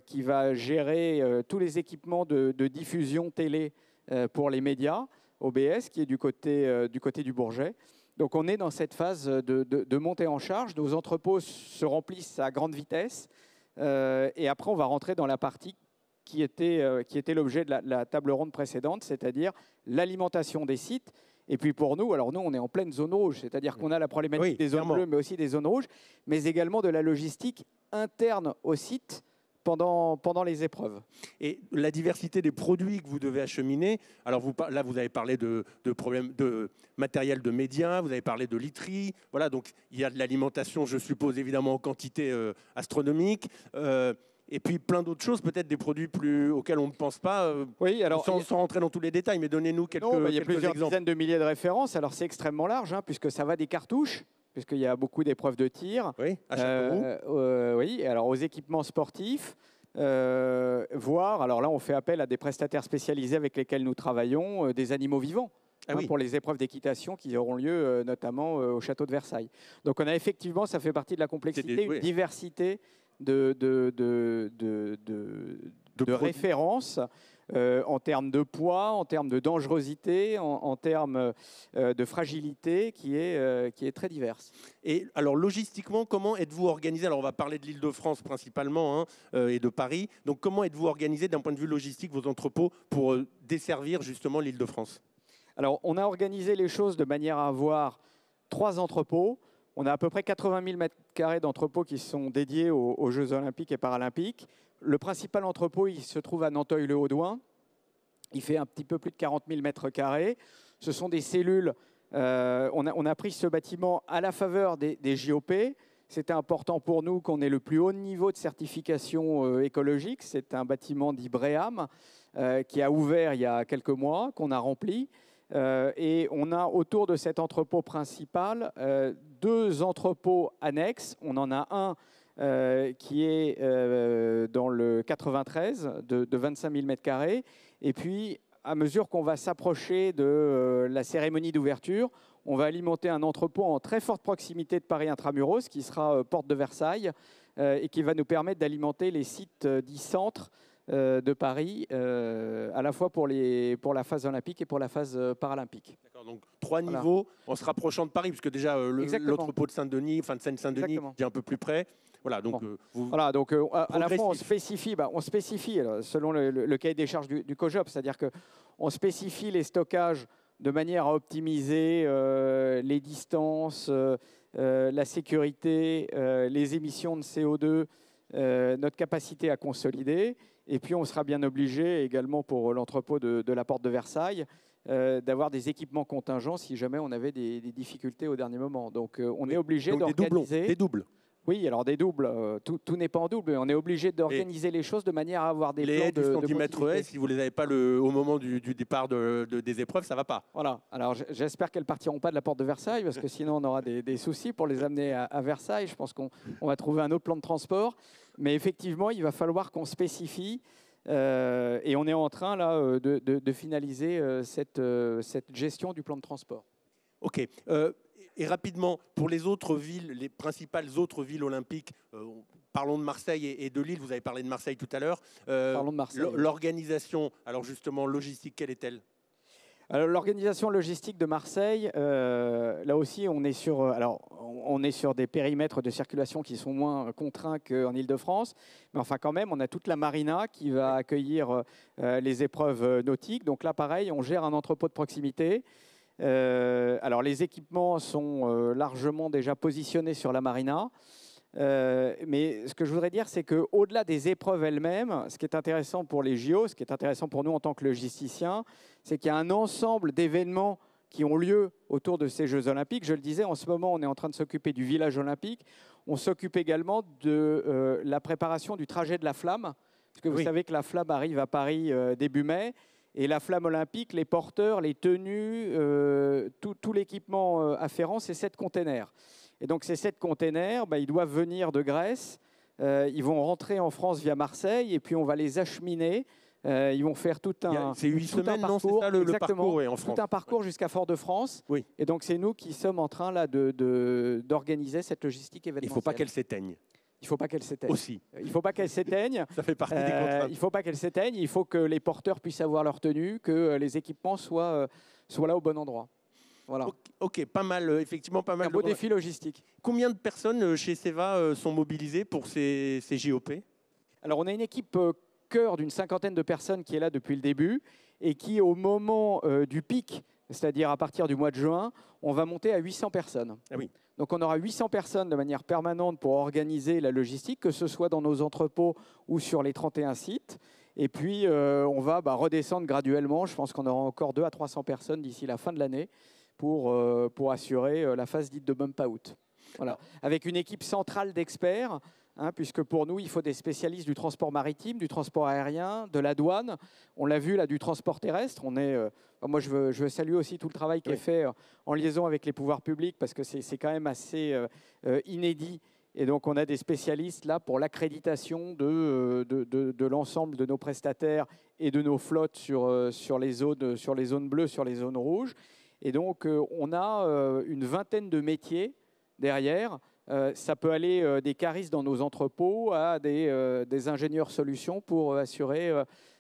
qui va gérer tous les équipements de, diffusion télé pour les médias. OBS, qui est du côté, du Bourget. Donc on est dans cette phase de, montée en charge. Nos entrepôts se remplissent à grande vitesse. et après, on va rentrer dans la partie qui était, euh, qui était l'objet de la, table ronde précédente, c'est-à-dire l'alimentation des sites. Et puis pour nous, alors nous, on est en pleine zone rouge, c'est-à-dire qu'on a la problématique des zones bleues, mais aussi des zones rouges, mais également de la logistique interne au site pendant, pendant les épreuves. Et la diversité des produits que vous devez acheminer, alors vous, là vous avez parlé de, de, problèmes de matériel de médias, vous avez parlé de literie, voilà, donc il y a de l'alimentation, je suppose évidemment en quantité euh, astronomique. Euh, et puis plein d'autres choses, peut-être des produits plus auxquels on ne pense pas. Euh, oui, alors sans, rentrer dans tous les détails, mais donnez-nous quelques, non, il y a plusieurs exemples. dizaines de milliers de références. Alors c'est extrêmement large, hein, puisque ça va des cartouches, puisqu'il y a beaucoup d'épreuves de tir. Oui, à euh, euh, oui, alors aux équipements sportifs. Euh, voire, alors là, on fait appel à des prestataires spécialisés avec lesquels nous travaillons, des animaux vivants. Ah hein, pour les épreuves d'équitation qui auront lieu notamment au château de Versailles. Donc on a effectivement, ça fait partie de la complexité, une diversité de, de, de, de référence euh, en termes de poids, en termes de dangerosité, en, termes euh, de fragilité qui est, euh, qui est très diverse. Et alors logistiquement, comment êtes-vous organisé? Alors on va parler de l'île de France principalement hein, et de Paris. Donc comment êtes-vous organisé d'un point de vue logistique vos entrepôts pour desservir justement l'île de France? Alors on a organisé les choses de manière à avoir trois entrepôts. On a à peu près 80 000 mètres carrés d'entrepôts qui sont dédiés aux, Jeux olympiques et paralympiques. Le principal entrepôt, il se trouve à Nanteuil-le-Haudouin. Il fait un petit peu plus de 40 000 mètres carrés. Ce sont des cellules. Euh, on, a, pris ce bâtiment à la faveur des, JOP. C'était important pour nous qu'on ait le plus haut niveau de certification euh, écologique. C'est un bâtiment d'Ibréam euh, qui a ouvert il y a quelques mois, qu'on a rempli. Et on a autour de cet entrepôt principal deux entrepôts annexes. On en a un qui est dans le 93 de, de 25 000 m2. Et puis, à mesure qu'on va s'approcher de la cérémonie d'ouverture, on va alimenter un entrepôt en très forte proximité de Paris Intramuros, qui sera porte de Versailles, et qui va nous permettre d'alimenter les sites d'e-centre euh, de Paris, euh, à la fois pour, les, pour la phase olympique et pour la phase euh, paralympique. D'accord, donc trois niveaux en se rapprochant de Paris, puisque déjà l'entrepôt de Saint-Denis, enfin de Seine-Saint-Denis, est un peu plus près. Voilà, donc, voilà, donc à, la fois on spécifie, bah, on spécifie selon le, cahier des charges du, du COJOP, c'est-à-dire qu'on spécifie les stockages de manière à optimiser les distances, la sécurité, les émissions de CO2, notre capacité à consolider. Et puis, on sera bien obligé également pour l'entrepôt de, la porte de Versailles euh, d'avoir des équipements contingents si jamais on avait des, difficultés au dernier moment. Donc, euh, on est obligé d'organiser. Des doubles. Oui, alors des doubles, euh, tout, n'est pas en double, mais on est obligé d'organiser les choses de manière à avoir des les plans de, 110 mètres si vous ne les avez pas le, au moment du, départ de, des épreuves, ça ne va pas. Voilà, alors j'espère qu'elles ne partiront pas de la porte de Versailles, parce que sinon on aura des, soucis pour les amener à, Versailles. Je pense qu'on va trouver un autre plan de transport. Mais effectivement, il va falloir qu'on spécifie euh, et on est en train là euh, de, finaliser cette, cette gestion du plan de transport. Ok et rapidement, pour les autres villes, les principales autres villes olympiques, euh, parlons de Marseille et, de Lille, vous avez parlé de Marseille tout à l'heure. Euh, parlons de Marseille. L'organisation, alors justement, logistique, quelle est-elle? L'organisation logistique de Marseille, euh, là aussi, on est, sur, alors, on est sur des périmètres de circulation qui sont moins contraints qu'en Ile-de-France. Mais enfin, quand même, on a toute la marina qui va accueillir les épreuves nautiques. Donc là, pareil, on gère un entrepôt de proximité. Euh, alors les équipements sont euh, largement déjà positionnés sur la marina. Euh, mais ce que je voudrais dire, c'est qu'au-delà des épreuves elles-mêmes, ce qui est intéressant pour les JO, ce qui est intéressant pour nous en tant que logisticiens, c'est qu'il y a un ensemble d'événements qui ont lieu autour de ces Jeux olympiques. Je le disais, en ce moment, on est en train de s'occuper du village olympique. On s'occupe également de la préparation du trajet de la flamme, parce que vous savez que la flamme arrive à Paris début mai. Et la flamme olympique, les porteurs, les tenues, euh, tout, l'équipement euh, afférent, c'est sept containers. Et donc ces sept containers, bah, ils doivent venir de Grèce, euh, ils vont rentrer en France via Marseille, et puis on va les acheminer. ils vont faire tout un, c'est huit semaines, parcours, non, ça, le, parcours en France. Tout un parcours jusqu'à Fort-de-France. Oui. Et donc c'est nous qui sommes en train là de, d'organiser cette logistique événementielle. Il ne faut pas qu'elle s'éteigne. Il ne faut pas qu'elle s'éteigne. Aussi. Il ne faut pas qu'elle s'éteigne. (laughs) Ça fait partie des euh, contraintes. Il ne faut pas qu'elle s'éteigne. Il faut que les porteurs puissent avoir leur tenue, que euh, les équipements soient, euh, soient là au bon endroit. Voilà. Ok, pas mal, effectivement, pas mal. Un beau défi logistique. Combien de personnes chez Seva sont mobilisées pour ces, ces JOP Alors, on a une équipe cœur d'une cinquantaine de personnes qui est là depuis le début et qui, au moment du pic, c'est-à-dire à partir du mois de juin, on va monter à 800 personnes. Ah oui. Donc on aura 800 personnes de manière permanente pour organiser la logistique, que ce soit dans nos entrepôts ou sur les 31 sites. Et puis euh, on va bah, redescendre graduellement. Je pense qu'on aura encore 2 à 300 personnes d'ici la fin de l'année pour, euh, pour assurer euh, la phase dite de bump out. Voilà. Avec une équipe centrale d'experts Hein, puisque pour nous, il faut des spécialistes du transport maritime, du transport aérien, de la douane. On l'a vu là, du transport terrestre. On est, euh, moi, je veux, je veux, saluer aussi tout le travail qui est fait euh, en liaison avec les pouvoirs publics, parce que c'est quand même assez euh, inédit. Et donc, on a des spécialistes là pour l'accréditation de, de, de, l'ensemble de nos prestataires et de nos flottes sur, sur, les zones, sur les zones bleues, sur les zones rouges. Et donc, on a une vingtaine de métiers derrière euh, ça peut aller euh, des caristes dans nos entrepôts à des, euh, ingénieurs solutions pour assurer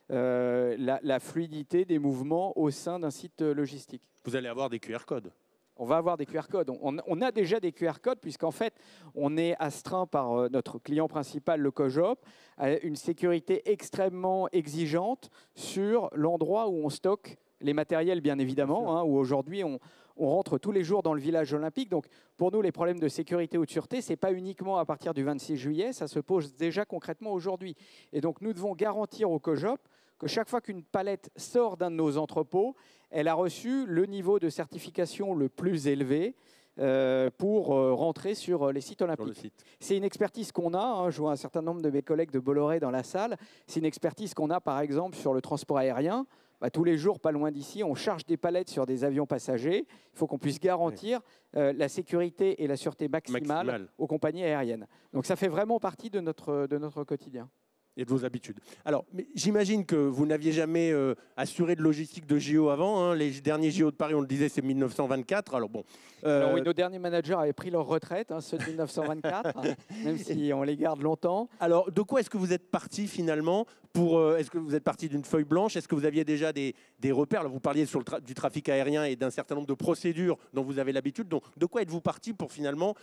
la, fluidité des mouvements au sein d'un site logistique. Vous allez avoir des QR codes on va avoir des QR codes. On, a déjà des QR codes puisqu'en fait, on est astreint par notre client principal, le COJOP, à une sécurité extrêmement exigeante sur l'endroit où on stocke les matériels, bien évidemment, hein, où aujourd'hui on, on rentre tous les jours dans le village olympique. Donc pour nous, les problèmes de sécurité ou de sûreté, ce n'est pas uniquement à partir du 26 juillet, ça se pose déjà concrètement aujourd'hui. Et donc nous devons garantir au COJOP que chaque fois qu'une palette sort d'un de nos entrepôts, elle a reçu le niveau de certification le plus élevé. Euh, pour euh, rentrer sur euh, les sites olympiques. C'est une expertise qu'on a, hein, je vois un certain nombre de mes collègues de Bolloré dans la salle, c'est une expertise qu'on a par exemple sur le transport aérien, bah, tous les jours, pas loin d'ici, on charge des palettes sur des avions passagers. Il faut qu'on puisse garantir euh, la sécurité et la sûreté maximale, aux compagnies aériennes. Donc ça fait vraiment partie de notre, de notre quotidien et de vos habitudes. Alors, j'imagine que vous n'aviez jamais euh, assuré de logistique de JO avant. Hein. Les derniers JO de Paris, on le disait, c'est 1924. Alors bon. Euh, Alors oui, nos derniers managers avaient pris leur retraite, hein, ceux de 1924, hein, (laughs) même si on les garde longtemps. Alors, de quoi est-ce que vous êtes parti finalement pour euh, Est-ce que vous êtes parti d'une feuille blanche? Est-ce que vous aviez déjà des, des repères? Vous parliez sur le du trafic aérien et d'un certain nombre de procédures dont vous avez l'habitude. Donc, de quoi êtes-vous parti pour finalement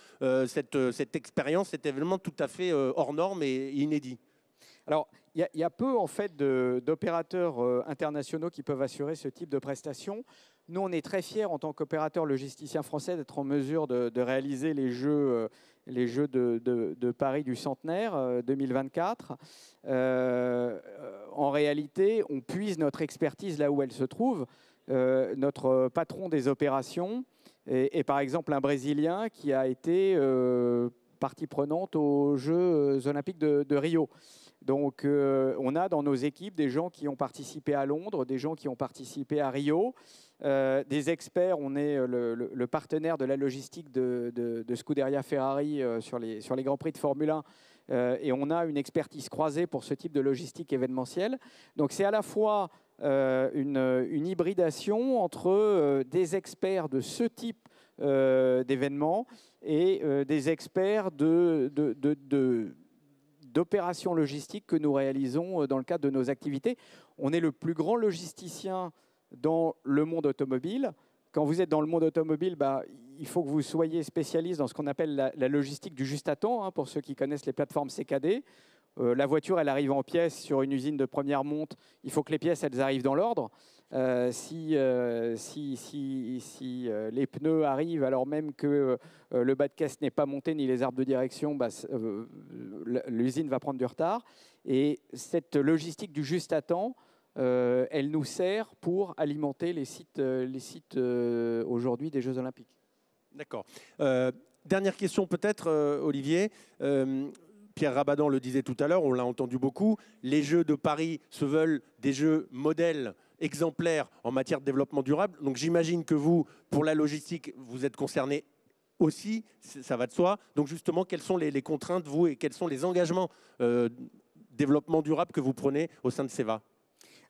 cette, cette expérience, cet événement tout à fait hors norme et inédit? Alors, il y, a peu en fait d'opérateurs euh, internationaux qui peuvent assurer ce type de prestations. Nous, on est très fiers en tant qu'opérateur logisticien français d'être en mesure de, réaliser les Jeux, euh, de, Paris du centenaire 2024. Euh, en réalité, on puise notre expertise là où elle se trouve. notre patron des opérations est, par exemple un Brésilien qui a été partie prenante aux Jeux olympiques de Rio. Donc, euh, on a dans nos équipes des gens qui ont participé à Londres, des gens qui ont participé à Rio, euh, des experts. On est euh, le, partenaire de la logistique de, Scuderia Ferrari sur, les, sur les Grands Prix de Formule 1. et on a une expertise croisée pour ce type de logistique événementielle. Donc, c'est à la fois une, hybridation entre des experts de ce type d'événements et des experts de, de d'opérations logistiques que nous réalisons euh, dans le cadre de nos activités. On est le plus grand logisticien dans le monde automobile. Quand vous êtes dans le monde automobile, bah, il faut que vous soyez spécialiste dans ce qu'on appelle la, logistique du juste à temps, hein, pour ceux qui connaissent les plateformes CKD. Euh, la voiture, elle arrive en pièces sur une usine de première monte. Il faut que les pièces, elles arrivent dans l'ordre. Euh, si, euh, si les pneus arrivent alors même que le bas de caisse n'est pas monté ni les arbres de direction, bah, l'usine va prendre du retard. Et cette logistique du juste à temps, elle nous sert pour alimenter les sites, les sites aujourd'hui des Jeux Olympiques. D'accord. dernière question peut-être, Olivier. Pierre Rabadan le disait tout à l'heure, on l'a entendu beaucoup, les Jeux de Paris se veulent des Jeux modèles exemplaires en matière de développement durable. Donc j'imagine que vous, pour la logistique, vous êtes concerné aussi, ça va de soi. Donc justement, quelles sont les, contraintes, vous, et quels sont les engagements euh, développement durable que vous prenez au sein de SEVA?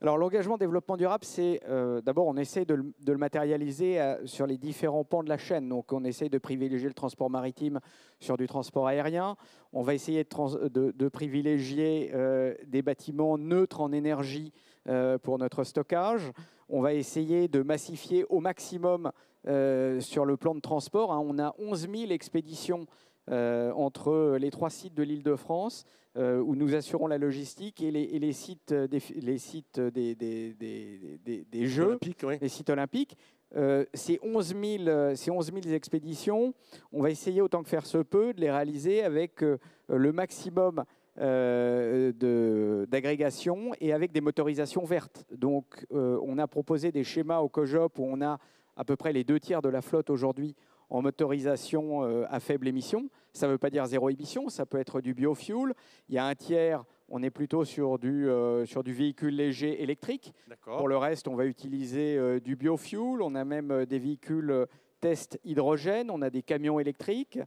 Alors l'engagement développement durable, c'est euh, d'abord on essaie de le, matérialiser euh, sur les différents pans de la chaîne. Donc on essaie de privilégier le transport maritime sur du transport aérien. On va essayer de, privilégier euh, des bâtiments neutres en énergie pour notre stockage. On va essayer de massifier au maximum sur le plan de transport. Hein. On a 11 000 expéditions entre les trois sites de l'île de France euh, où nous assurons la logistique et les, sites, des, les sites des, des, Jeux, les sites olympiques. Euh, ces, 11 000, ces 11 000 expéditions, on va essayer autant que faire se peut de les réaliser avec euh, le maximum d'agrégation et avec des motorisations vertes. Donc, on a proposé des schémas au COJOP où on a à peu près les deux tiers de la flotte aujourd'hui en motorisation euh, à faible émission. Ça ne veut pas dire zéro émission, ça peut être du biofuel. Il y a un tiers, on est plutôt sur du, euh, sur du véhicule léger électrique. Pour le reste, on va utiliser euh, du biofuel. On a même des véhicules test hydrogène, on a des camions électriques.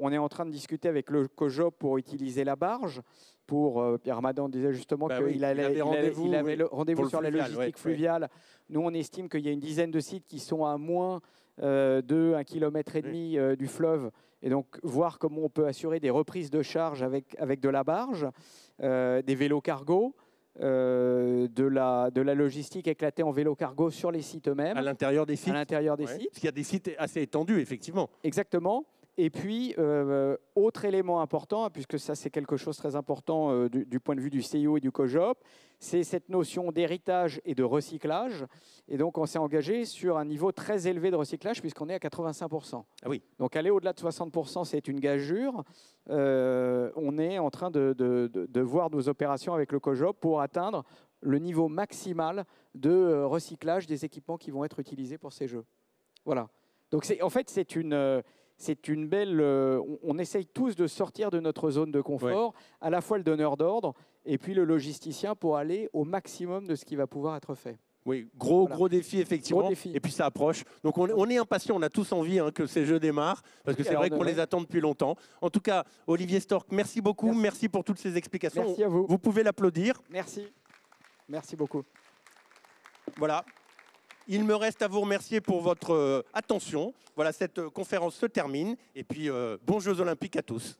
On est en train de discuter avec le COJOP pour utiliser la barge. Pour, Pierre Madan disait justement bah qu'il avait rendez-vous sur la logistique fluviale. Nous, on estime qu'il y a une dizaine de sites qui sont à moins euh, de 1,5 km et demi euh, du fleuve, et donc voir comment on peut assurer des reprises de charge avec, avec de la barge, euh, des vélos cargo. de, la, de la logistique éclatée en vélo cargo sur les sites eux-mêmes. À l'intérieur des sites À l'intérieur des sites. Parce qu'il y a des sites assez étendus, effectivement. Exactement. Et puis, euh, autre élément important, puisque ça c'est quelque chose de très important euh, du, point de vue du CIO et du COJOP, c'est cette notion d'héritage et de recyclage. Et donc, on s'est engagé sur un niveau très élevé de recyclage, puisqu'on est à 85%. Ah oui. Donc, aller au-delà de 60%, c'est une gageure. Euh, on est en train de, de, voir nos opérations avec le COJOP pour atteindre le niveau maximal de recyclage des équipements qui vont être utilisés pour ces jeux. Voilà. Donc, en fait, c'est une c'est une belle. Euh, on, essaye tous de sortir de notre zone de confort, à la fois le donneur d'ordre et puis le logisticien pour aller au maximum de ce qui va pouvoir être fait. Oui, gros, gros défi, effectivement. Et puis ça approche. Donc on, on est impatient, on a tous envie hein, que ces jeux démarrent, parce que c'est vrai qu'on les attend depuis longtemps. En tout cas, Olivier Stork, merci beaucoup. Merci, pour toutes ces explications. Merci à vous. Vous pouvez l'applaudir. Merci. Merci beaucoup. Voilà. Il me reste à vous remercier pour votre euh, attention. Voilà, cette euh, conférence se termine. Et puis, euh, bons Jeux olympiques à tous.